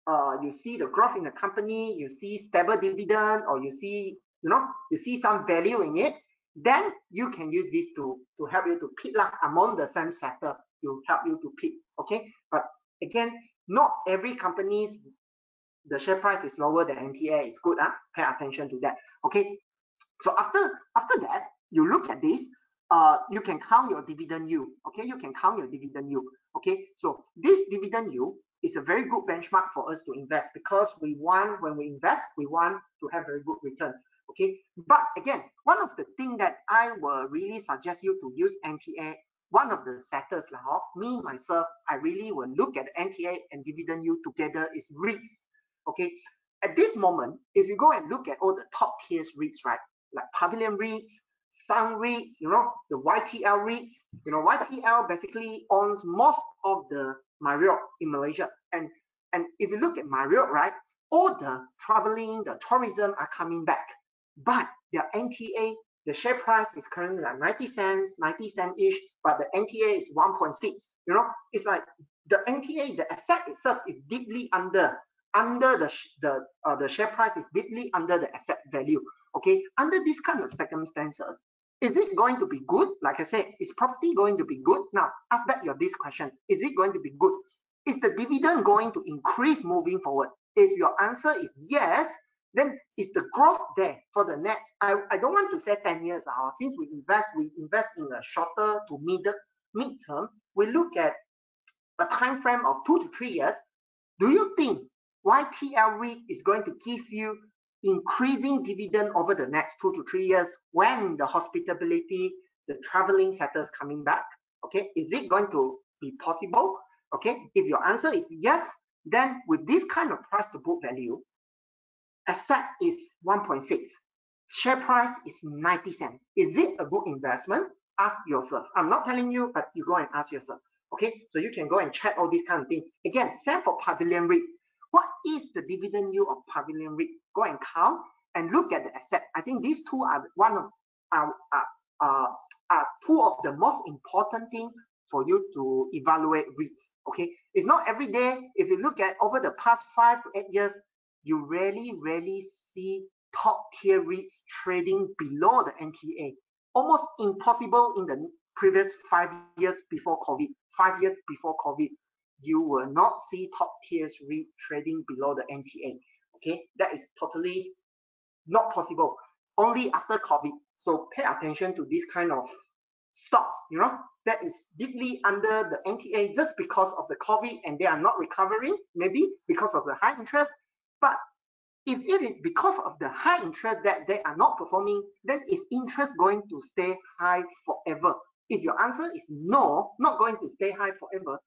uh, you see the growth in the company, you see stable dividend, or you see, you know, you see some value in it, then you can use this to to help you to pick lah among the same sector. To help you to pick, okay? But again, not every company's the share price is lower than NTA is good. Uh, pay attention to that. Okay. So after after that, you look at this. Uh, you can count your dividend yield. Okay, you can count your dividend yield. Okay, so this dividend yield is a very good benchmark for us to invest because we want when we invest, we want to have very good return. Okay, but again, one of the things that I will really suggest you to use NTA one of the sectors like me myself, I really will look at NTA and dividend yield together is REITs. Okay, at this moment, if you go and look at all the top tiers REITs right, like Pavilion REITs Sun REITs you know, the YTL REITs you know, YTL basically owns most of the Marriott in Malaysia. And and if you look at Marriott, right, all the traveling, the tourism are coming back. But their NTA, the share price is currently like 90 cents, 90 cent ish, but the NTA is 1.6. You know, it's like the NTA, the asset itself is deeply under under the the uh, the share price is deeply under the asset value. Okay, under this kind of circumstances, is it going to be good? Like I said, is property going to be good? Now, ask back your this question: Is it going to be good? is the dividend going to increase moving forward? If your answer is yes, then is the growth there for the next, I, I don't want to say 10 years now. Since we invest, we invest in a shorter to mid midterm, we look at a time frame of two to three years. Do you think YTL REIT is going to give you increasing dividend over the next two to three years when the hospitality, the traveling sector is coming back? Okay, is it going to be possible? Okay, if your answer is yes, then with this kind of price to book value, asset is 1.6, share price is 90 cents. Is it a good investment? Ask yourself. I'm not telling you, but you go and ask yourself. Okay, so you can go and check all these kind of things. Again, same for Pavilion REIT. What is the dividend yield of Pavilion REIT? Go and count and look at the asset. I think these two are one of our uh, uh, uh, two of the most important thing for you to evaluate REITs. Okay, it's not every day. If you look at over the past five to eight years, you rarely, rarely see top tier REITs trading below the NTA. Almost impossible in the previous five years before COVID. Five years before COVID, you will not see top tiers REIT trading below the NTA. Okay, that is totally not possible. Only after COVID. So pay attention to this kind of stocks, you know, that is deeply under the NTA just because of the COVID and they are not recovering, maybe because of the high interest. But if it is because of the high interest that they are not performing, then is interest going to stay high forever? If your answer is no, not going to stay high forever,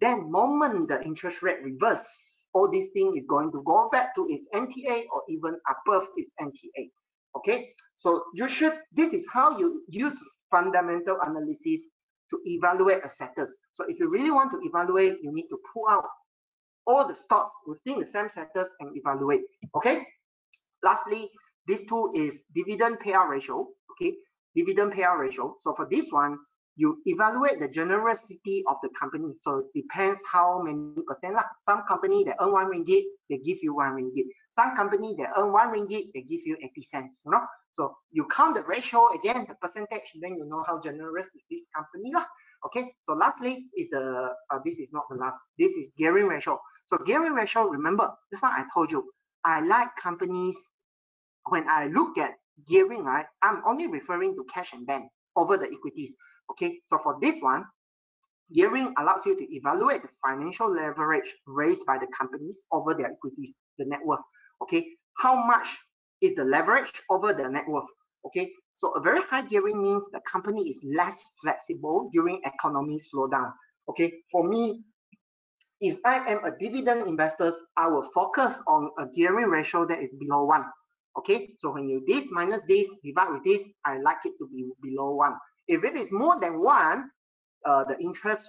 then moment the interest rate reverse, all this thing is going to go back to its NTA or even above its NTA. Okay, so you should, this is how you use fundamental analysis to evaluate a sectors. So if you really want to evaluate, you need to pull out all the stocks within the same sectors and evaluate. Okay. Lastly, this two is dividend payout ratio. Okay, dividend payout ratio. So for this one, you evaluate the generosity of the company. So it depends how many percent lah. Some company that earn one ringgit, they give you one ringgit. Some company that earn one ringgit, they give you 80 cents, you know. So you count the ratio again, the percentage, then you know how generous is this company lah. Okay, so lastly is the, uh, this is not the last, this is gearing ratio. So gearing ratio, remember, this one I told you, I like companies, when I look at gearing, right, I'm only referring to cash and bank over the equities. Okay, so for this one, gearing allows you to evaluate the financial leverage raised by the companies over their equities, the net worth. Okay, how much is the leverage over the net worth? Okay, so a very high gearing means the company is less flexible during economic slowdown. Okay, for me, if I am a dividend investor, I will focus on a gearing ratio that is below one. Okay, so when you this minus this divide with this, I like it to be below one. If it is more than one, uh, the interest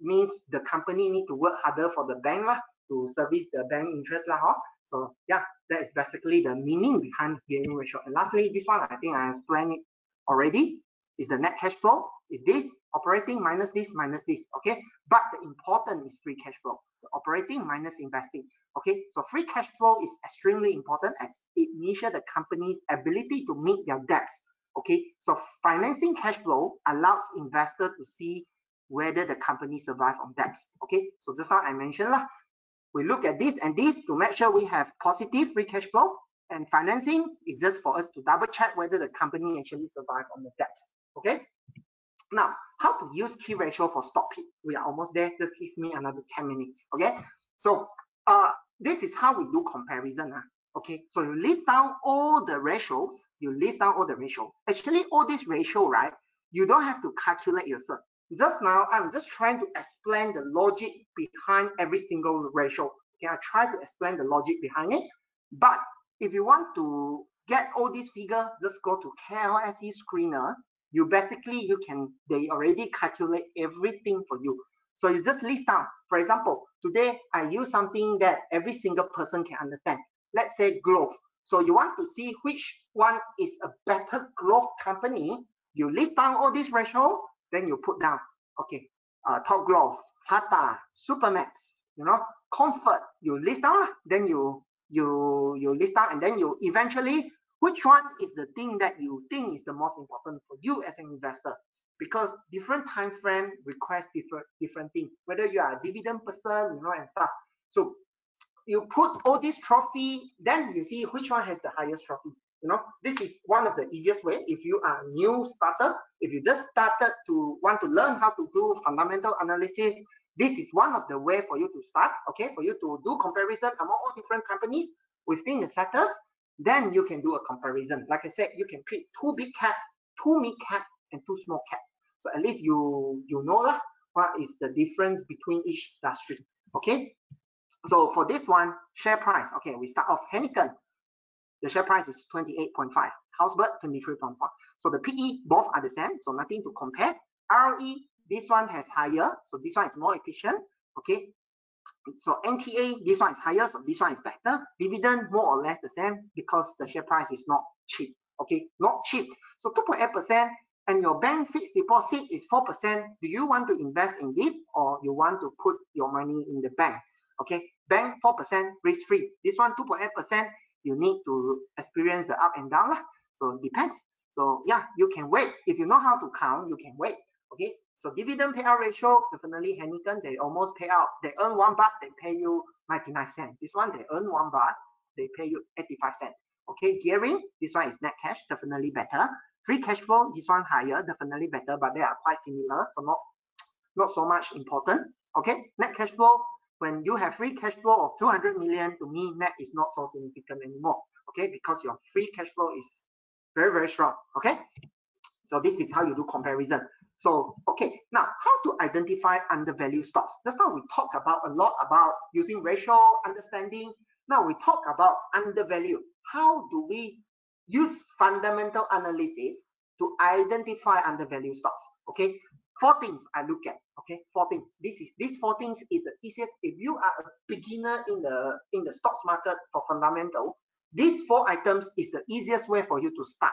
means the company need to work harder for the bank lah, to service the bank interest lah. Huh? So yeah, that is basically the meaning behind gearing ratio. And lastly, this one I think I explained it already. Is the net cash flow? Is this operating minus this minus this? Okay, but the important is free cash flow. The operating minus investing. Okay, so free cash flow is extremely important as it measures the company's ability to meet their debts Okay, so financing cash flow allows investor to see whether the company survive on debts. Okay, so just now I mentioned lah, we look at this and this to make sure we have positive free cash flow and financing is just for us to double check whether the company actually survive on the debts. Okay, now how to use key ratio for stock pick? We are almost there. Just give me another 10 minutes. Okay, so uh, this is how we do comparison. Uh. Okay, so you list down all the ratios, you list down all the ratio. Actually, all this ratio, right, you don't have to calculate yourself. Just now, I'm just trying to explain the logic behind every single ratio. Okay, I try to explain the logic behind it. But if you want to get all these figures, just go to KLSE Screener. You basically, you can, they already calculate everything for you. So you just list down. For example, today I use something that every single person can understand let's say growth. So you want to see which one is a better growth company. You list down all these ratio, then you put down, okay, uh, top growth, Harta, Supermax, you know, comfort, you list down, then you you you list down, and then you eventually which one is the thing that you think is the most important for you as an investor. because different time frame requires different different things. Whether you are a dividend person, you know, and stuff. So you put all these trophy, then you see which one has the highest trophy. You know, this is one of the easiest way. If you are a new starter, if you just started to want to learn how to do fundamental analysis, this is one of the way for you to start. Okay, for you to do comparison among all different companies within the sectors. Then you can do a comparison. Like I said, you can pick two big cap, two mid cap, and two small cap. So at least you you know lah what is the difference between each industry. Okay. So for this one, share price. Okay, we start off Heineken. The share price is 28.5. Carlsberg 23.1. So the PE both are the same, so nothing to compare. ROE, this one has higher, so this one is more efficient. Okay. So NTA, this one is higher, so this one is better. Dividend more or less the same because the share price is not cheap. Okay, not cheap. So 2.8% and your bank fixed deposit is 4%, do you want to invest in this or you want to put your money in the bank? Okay, bank 4% risk free. This one 2.8%, you need to experience the up and down. Lah. So it depends. So yeah, you can wait. If you know how to count, you can wait. Okay, so dividend payout ratio, definitely Heineken, they almost pay out. They earn one baht, they pay you 99 cents. This one, they earn one baht, they pay you 85 cents. Okay, gearing, this one is net cash, definitely better. Free cash flow, this one higher, definitely better, but they are quite similar, so not, not so much important. Okay, net cash flow, when you have free cash flow of 200 million, to me, net is not so significant anymore. Okay, because your free cash flow is very, very strong. Okay, so this is how you do comparison. So, okay, now how to identify undervalued stocks? Just now we talked about a lot about using ratio understanding. Now we talk about undervalued. How do we use fundamental analysis to identify undervalued stocks. Okay, four things I look at. Okay, four things. This is these four things is the easiest. If you are a beginner in the in the stocks market for fundamental, these four items is the easiest way for you to start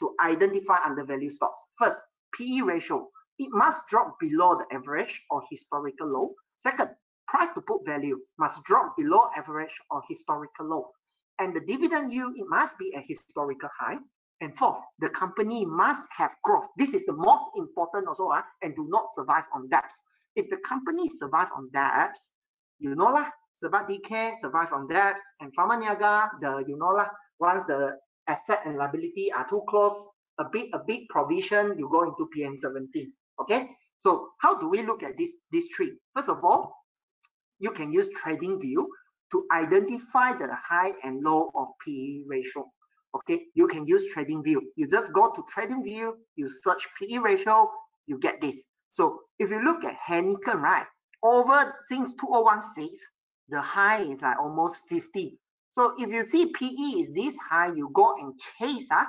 to identify undervalued stocks. First, PE ratio. It must drop below the average or historical low. Second, price to book value must drop below average or historical low and the dividend yield it must be a historical high. And fourth, the company must have growth. This is the most important also, uh, and do not survive on debts. If the company survive on debts, you know lah, Serba Dinamik survive on debts, and Pharmaniaga, the you know lah, once the asset and liability are too close, a big a big provision, you go into PN17. Okay, so how do we look at this this tree? First of all, you can use TradingView to identify the high and low of PE ratio. Okay, you can use TradingView. You just go to TradingView, you search PE ratio, you get this. So if you look at Heineken, right, over since 2016, the high is like almost 50. So if you see PE is this high, you go and chase, huh?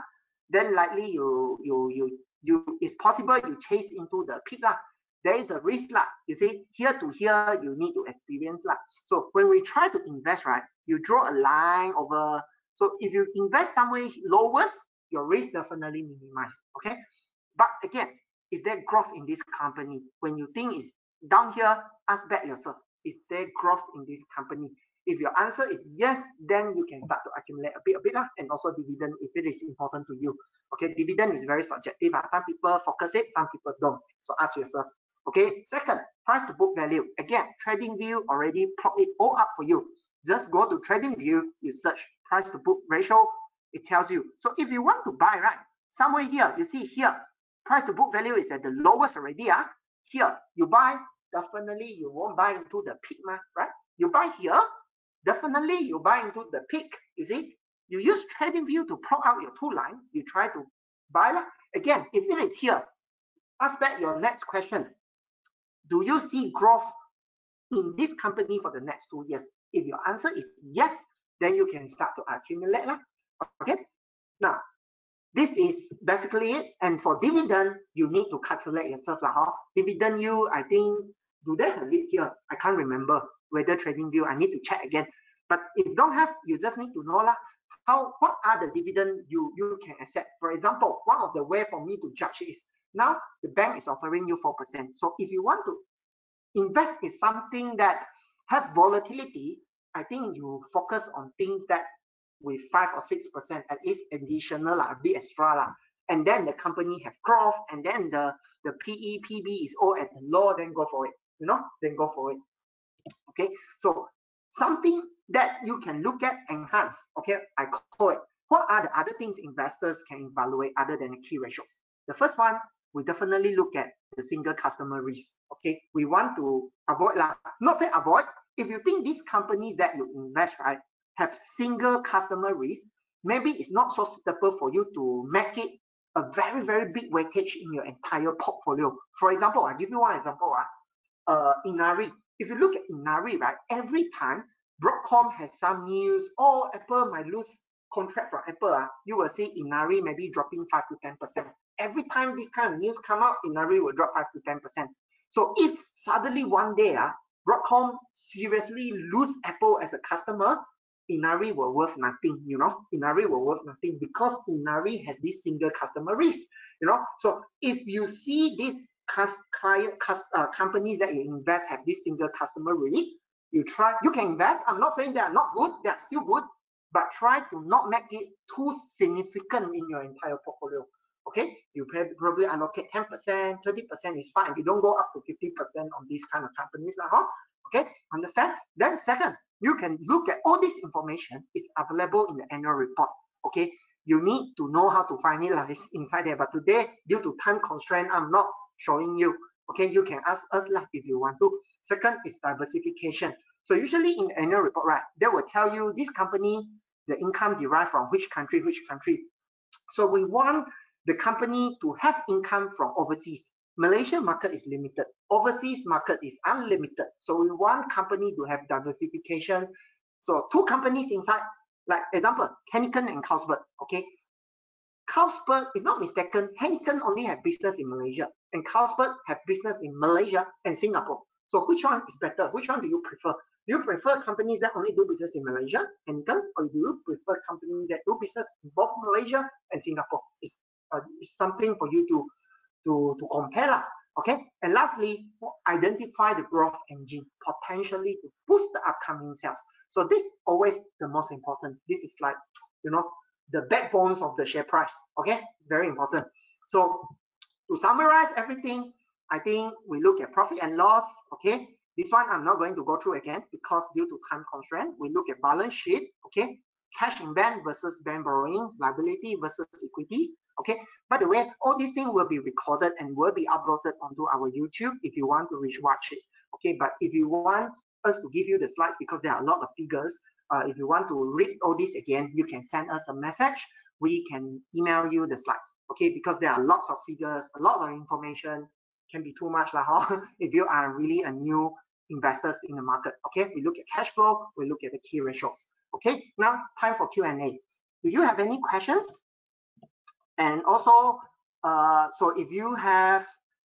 then likely you you you you it's possible you chase into the peak. Huh? there is a risk lah. You see, here to here, you need to experience lah. So when we try to invest, right, you draw a line over. So if you invest somewhere lowest, your risk definitely minimized. Okay, but again, is there growth in this company? When you think is down here, ask back yourself: Is there growth in this company? If your answer is yes, then you can start to accumulate a bit, a bit, lah, and also dividend if it is important to you. Okay, dividend is very subjective. Uh. Some people focus it, some people don't. So ask yourself, Okay, second, price to book value. Again, TradingView already plot it all up for you. Just go to TradingView, you search price to book ratio, it tells you. So if you want to buy, right, somewhere here, you see here, price to book value is at the lowest already. Uh, here, you buy, definitely you won't buy into the peak, right? You buy here, definitely you buy into the peak, you see. You use TradingView to plot out your two line, you try to buy. Again, if it is here, ask back your next question do you see growth in this company for the next two years? If your answer is yes, then you can start to accumulate. Lah. Okay. Now, this is basically it. And for dividend, you need to calculate yourself. Lah, huh? Dividend you, I think, do they have it here? I can't remember whether TradingView. I need to check again. But if you don't have, you just need to know lah, how what are the dividend you you can accept. For example, one of the way for me to judge is now the bank is offering you 4%. So if you want to invest in something that have volatility, I think you focus on things that with five or six percent at least additional, like, a bit extra. La. and then the company have growth, and then the, the PE, PB is all at the low, then go for it, you know, then go for it. Okay, so something that you can look at enhance, okay, I call it, what are the other things investors can evaluate other than the key ratios? The first one, we definitely look at the single customer risk, okay? We want to avoid, like, not say avoid, if you think these companies that you invest, right, have single customer risk, maybe it's not so suitable for you to make it a very, very big weightage in your entire portfolio. For example, I'll give you one example. Uh, uh, Inari. If you look at Inari, right, every time Broadcom has some news, oh, Apple might lose contract from Apple, uh, you will see Inari maybe dropping 5 to 10%. Every time this kind of news come out, Inari will drop 5 to 10%. So if suddenly one day uh, Broadcom seriously lose Apple as a customer, Inari will worth nothing, you know. Inari will worth nothing because Inari has this single customer risk, you know. So if you see these client uh, companies that you invest have this single customer risk, you try, you can invest. I'm not saying they are not good, they are still good, but try to not make it too significant in your entire portfolio. Okay, you probably allocate 10%, 30% is fine. You don't go up to 50% on these kind of companies. Huh? Okay, understand? Then second, you can look at all this information is available in the annual report. Okay? You need to know how to find it inside there. But today due to time constraint i'm not showing you. Okay? You can ask us like if you want to. Second is diversification. So usually in annual report right they will tell you this company the income derived from which country which country. So we want the company to have income from overseas Malaysia market is limited. Overseas market is unlimited. So we want company to have diversification. So two companies inside, like example, Heineken and Carlsberg. Okay, Carlsberg, if not mistaken, Heineken only have business in Malaysia, and Carlsberg have business in Malaysia and Singapore. So which one is better? Which one do you prefer? Do you prefer companies that only do business in Malaysia, Heineken, or do you prefer companies that do business in both Malaysia and Singapore? It's, uh, something for you to to, to compare. Okay. And lastly, identify the growth engine potentially to boost the upcoming sales. So this always the most important. This is like, you know, the backbones of the share price. Okay. Very important. So to summarize everything, I think we look at profit and loss. Okay. This one I'm not going to go through again because due to time constraint, we look at balance sheet. Okay cash in bank versus bank borrowings, liability versus equities. Okay. By the way, all these things will be recorded and will be uploaded onto our YouTube if you want to reach watch it. Okay. But if you want us to give you the slides because there are a lot of figures, uh, if you want to read all this again, you can send us a message. We can email you the slides. Okay. Because there are lots of figures, a lot of information can be too much. Like, huh? if you are really a new investors in the market. Okay. We look at cash flow. We look at the key ratios. Okay, now time for Q&A. Do you have any questions? And also, uh, so if you have,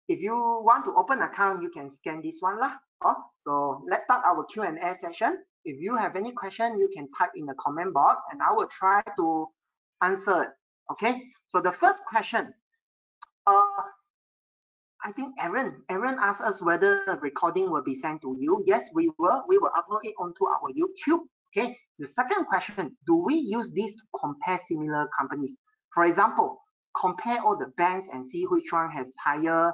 if you want to open account, you can scan this one lah. Oh, so let's start our Q&A session. If you have any question, you can type in the comment box and I will try to answer it. Okay, so the first question, uh, I think Aaron, Aaron asked us whether the recording will be sent to you. Yes, we will. We will upload it onto our YouTube. Okay. The second question, do we use this to compare similar companies? For example, compare all the banks and see which one has higher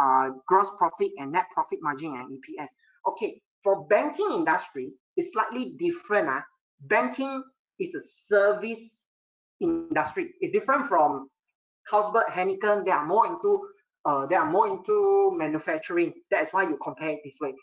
uh, gross profit and net profit margin and EPS. Okay, for banking industry, it's slightly different. Uh. Banking is a service industry. It's different from Carlsberg, Heineken. They are more into uh, they are more into manufacturing. That's why you compare it this way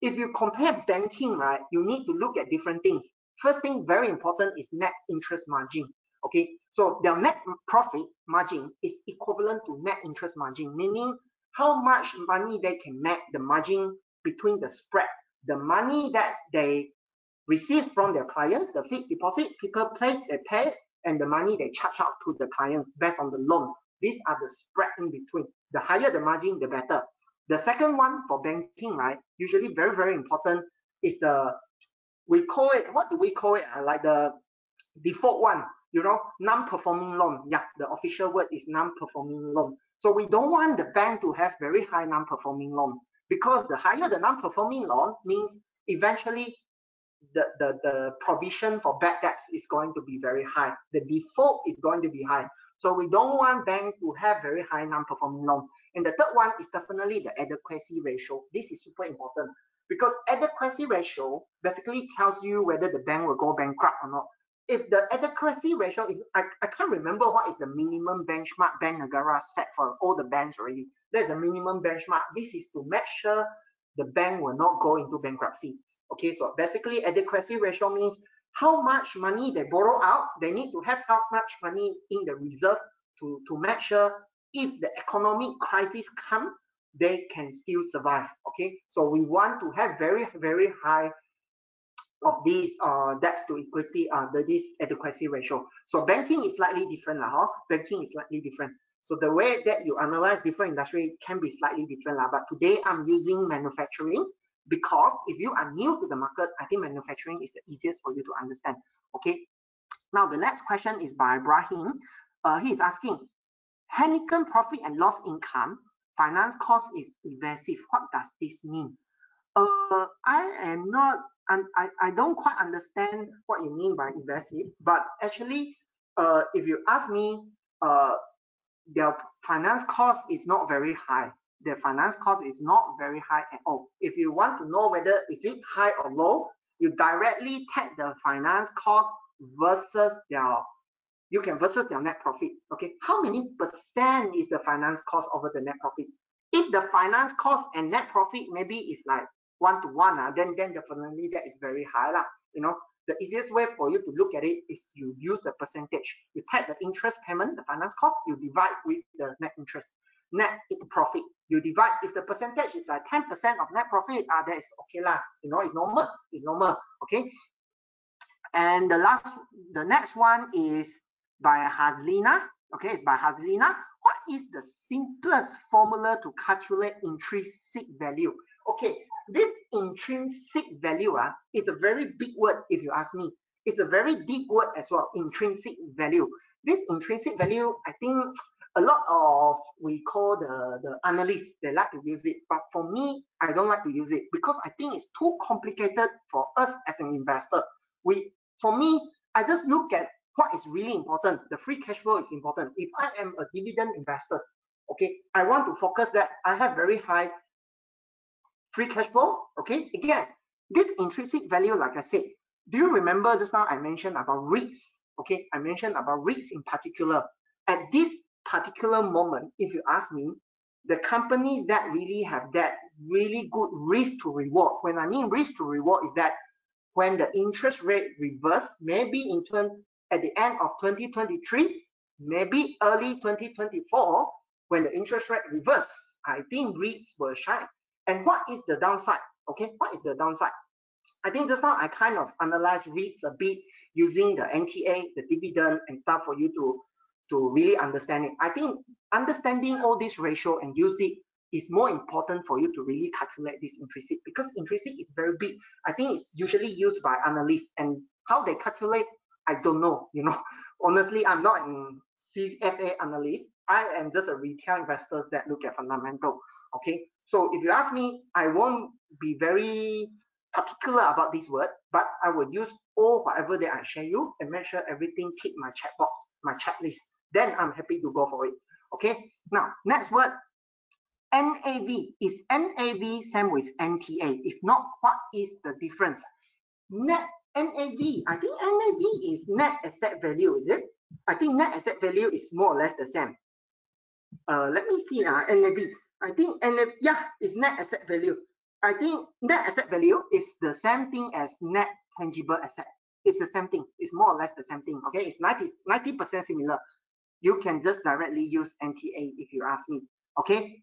if you compare banking, right, you need to look at different things. First thing, very important, is net interest margin. Okay, so their net profit margin is equivalent to net interest margin, meaning how much money they can make the margin between the spread, the money that they receive from their clients, the fixed deposit, people place, they pay, and the money they charge out to the clients based on the loan. These are the spread in between. The higher the margin, the better. The second one for banking, right, usually very, very important is the, we call it, what do we call it? Uh, like the default one, you know, non-performing loan. Yeah, the official word is non-performing loan. So we don't want the bank to have very high non-performing loan because the higher the non-performing loan means eventually the, the, the provision for bad debts is going to be very high. The default is going to be high. So we don't want bank to have very high non-performing loan. And the third one is definitely the adequacy ratio. This is super important because adequacy ratio basically tells you whether the bank will go bankrupt or not. If the adequacy ratio is, I, I can't remember what is the minimum benchmark Bank Negara set for all the banks already. There's a minimum benchmark. This is to make sure the bank will not go into bankruptcy. Okay, so basically adequacy ratio means how much money they borrow out, they need to have how much money in the reserve to, to make sure if the economic crisis come, they can still survive. Okay, so we want to have very, very high of these uh, debts to equity, uh, the, this adequacy ratio. So banking is slightly different. Lah, huh? Banking is slightly different. So the way that you analyze different industry can be slightly different. Lah. But today I'm using manufacturing because if you are new to the market, I think manufacturing is the easiest for you to understand. Okay. Now the next question is by Brahim. Uh, he is asking, Heineken profit and loss income, finance cost is evasive. What does this mean? Uh, I am not, and I, I don't quite understand what you mean by evasive, but actually, uh, if you ask me, uh, their finance cost is not very high the finance cost is not very high at all. If you want to know whether is it high or low, you directly take the finance cost versus their you can versus their net profit. Okay, how many percent is the finance cost over the net profit? If the finance cost and net profit maybe is like one to one, uh, then then definitely that is very high lah. You know, the easiest way for you to look at it is you use the percentage. You take the interest payment, the finance cost, you divide with the net interest net profit. You divide, if the percentage is like 10% of net profit, ah, that is okay lah. You know, it's normal. It's normal. Okay. And the last, the next one is by Hazlina. Okay, it's by Hazlina. What is the simplest formula to calculate intrinsic value? Okay, this intrinsic value uh, is a very big word if you ask me. It's a very deep word as well, intrinsic value. This intrinsic value, I think a lot of we call the the analysts they like to use it but for me i don't like to use it because i think it's too complicated for us as an investor. We for me i just look at what is really important. The free cash flow is important. If i am a dividend investor okay i want to focus that i have very high free cash flow okay? Again this intrinsic value like i said do you remember just now i mentioned about REITs okay? I mentioned about REITs in particular. At this particular moment, if you ask me, the companies that really have that really good risk to reward. When I mean risk to reward is that when the interest rate reverse, maybe in turn at the end of 2023, maybe early 2024, when the interest rate reverse, I think REITs will shine. And what is the downside? Okay, what is the downside? I think just now I kind of analyzed REITs a bit using the NTA, the dividend and stuff for you to to really understand it. I think understanding all this ratio and use it is more important for you to really calculate this intrinsic because intrinsic is very big. I think it's usually used by analysts and how they calculate, I don't know. You know, honestly, I'm not an CFA analyst. I am just a retail investor that look at fundamental. Okay, so if you ask me, I won't be very particular about this word, but I will use all whatever that I share you and make sure everything keep my chat box, my chat list then I'm happy to go for it. Okay, now next word, NAV. Is NAV same with NTA? If not, what is the difference? Net NAV, I think NAV is net asset value, is it? I think net asset value is more or less the same. Uh, let me see, uh, NAV. I think NAV, yeah, it's net asset value. I think net asset value is the same thing as net tangible asset. It's the same thing. It's more or less the same thing. Okay, it's 90 90% similar you can just directly use NTA if you ask me. Okay.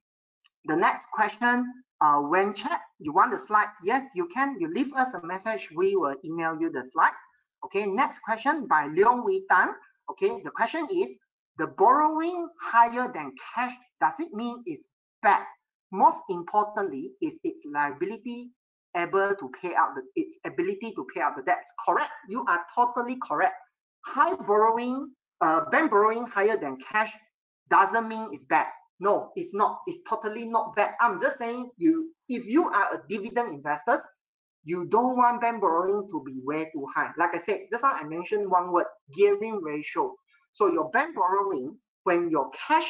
The next question, uh, when chat, you want the slides? Yes, you can. You leave us a message. We will email you the slides. Okay. Next question by Leong Wei Tan. Okay. The question is, the borrowing higher than cash, does it mean it's bad? Most importantly, is its liability able to pay out the, its ability to pay out the debts. Correct. You are totally correct. High borrowing uh, bank borrowing higher than cash doesn't mean it's bad. No, it's not. It's totally not bad. I'm just saying you, if you are a dividend investor, you don't want bank borrowing to be way too high. Like I said, just now I mentioned one word, gearing ratio. So your bank borrowing when your cash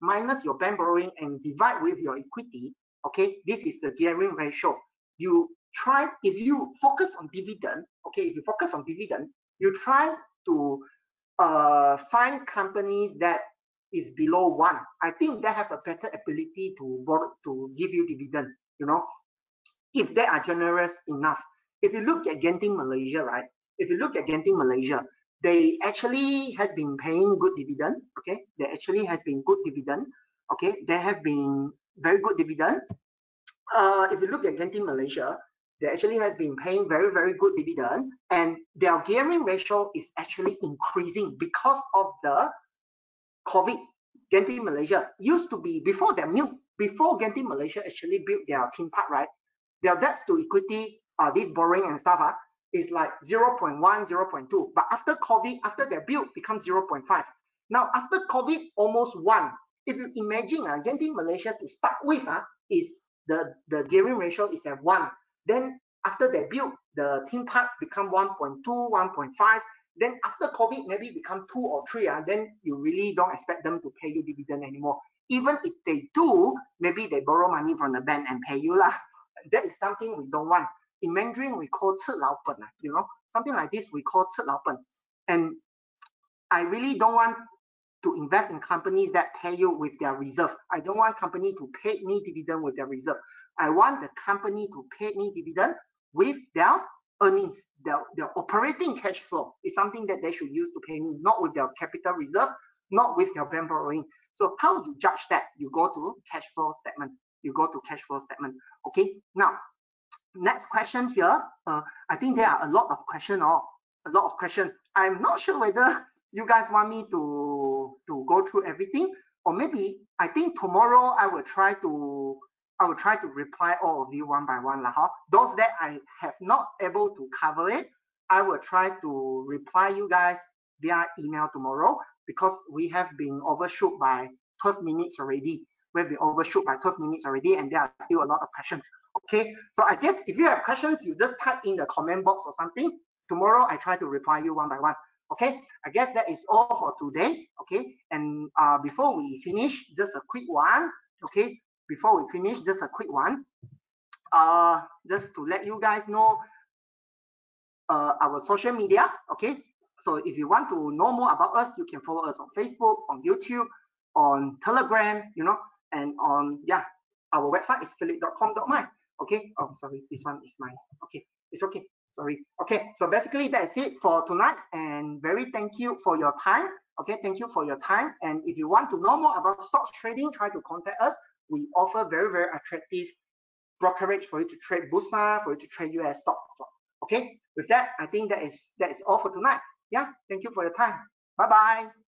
minus your bank borrowing and divide with your equity, okay, this is the gearing ratio. You try, if you focus on dividend, okay, if you focus on dividend, you try to uh, find companies that is below one. I think they have a better ability to borrow, to give you dividend, you know, if they are generous enough. If you look at Genting Malaysia, right? If you look at Genting Malaysia, they actually has been paying good dividend. Okay, they actually has been good dividend. Okay, they have been very good dividend. Uh, if you look at Genting Malaysia, they actually has been paying very very good dividend, and their gearing ratio is actually increasing because of the COVID. Genting Malaysia used to be before their milk, before Genting Malaysia actually built their theme park, right? Their debts to equity, uh, this borrowing and stuff, uh, is like 0.1, 0.2. But after COVID, after their build becomes 0.5. Now, after COVID, almost 1. If you imagine uh, Genting Malaysia to start with, uh, is the, the gearing ratio is at 1. Then after they build, the theme park become 1.2, 1.5. Then after COVID, maybe become 2 or 3. Uh, then you really don't expect them to pay you dividend anymore. Even if they do, maybe they borrow money from the bank and pay you. Lah. That is something we don't want in Mandarin we call 吃老本, you know, something like this we call 吃老本. And I really don't want to invest in companies that pay you with their reserve. I don't want company to pay me dividend with their reserve. I want the company to pay me dividend with their earnings, their, their operating cash flow is something that they should use to pay me, not with their capital reserve, not with their bank borrowing. So how do you judge that? You go to cash flow statement. You go to cash flow statement. Okay. Now next question here. Uh, I think there are a lot of question or a lot of question. I'm not sure whether you guys want me to to go through everything or maybe I think tomorrow I will try to I will try to reply all of you one by one lah. Huh? Those that I have not able to cover it, I will try to reply you guys via email tomorrow because we have been overshoot by 12 minutes already. We've been overshoot by 12 minutes already and there are still a lot of questions. Okay, so I guess if you have questions, you just type in the comment box or something. Tomorrow I try to reply you one by one. Okay, I guess that is all for today. Okay, and uh, before we finish, just a quick one. Okay, before we finish, just a quick one. Uh, just to let you guys know uh, our social media. Okay, so if you want to know more about us, you can follow us on Facebook, on YouTube, on Telegram, you know, and on yeah, our website is phillip.com.my okay? Oh sorry this one is mine. Okay it's okay sorry. Okay so basically that's it for tonight and very thank you for your time okay? Thank you for your time and if you want to know more about stocks trading try to contact us we offer very very attractive brokerage for you to trade Bursa, for you to trade US stocks as well. okay? With that I think that is that is all for tonight. Yeah thank you for your time. Bye bye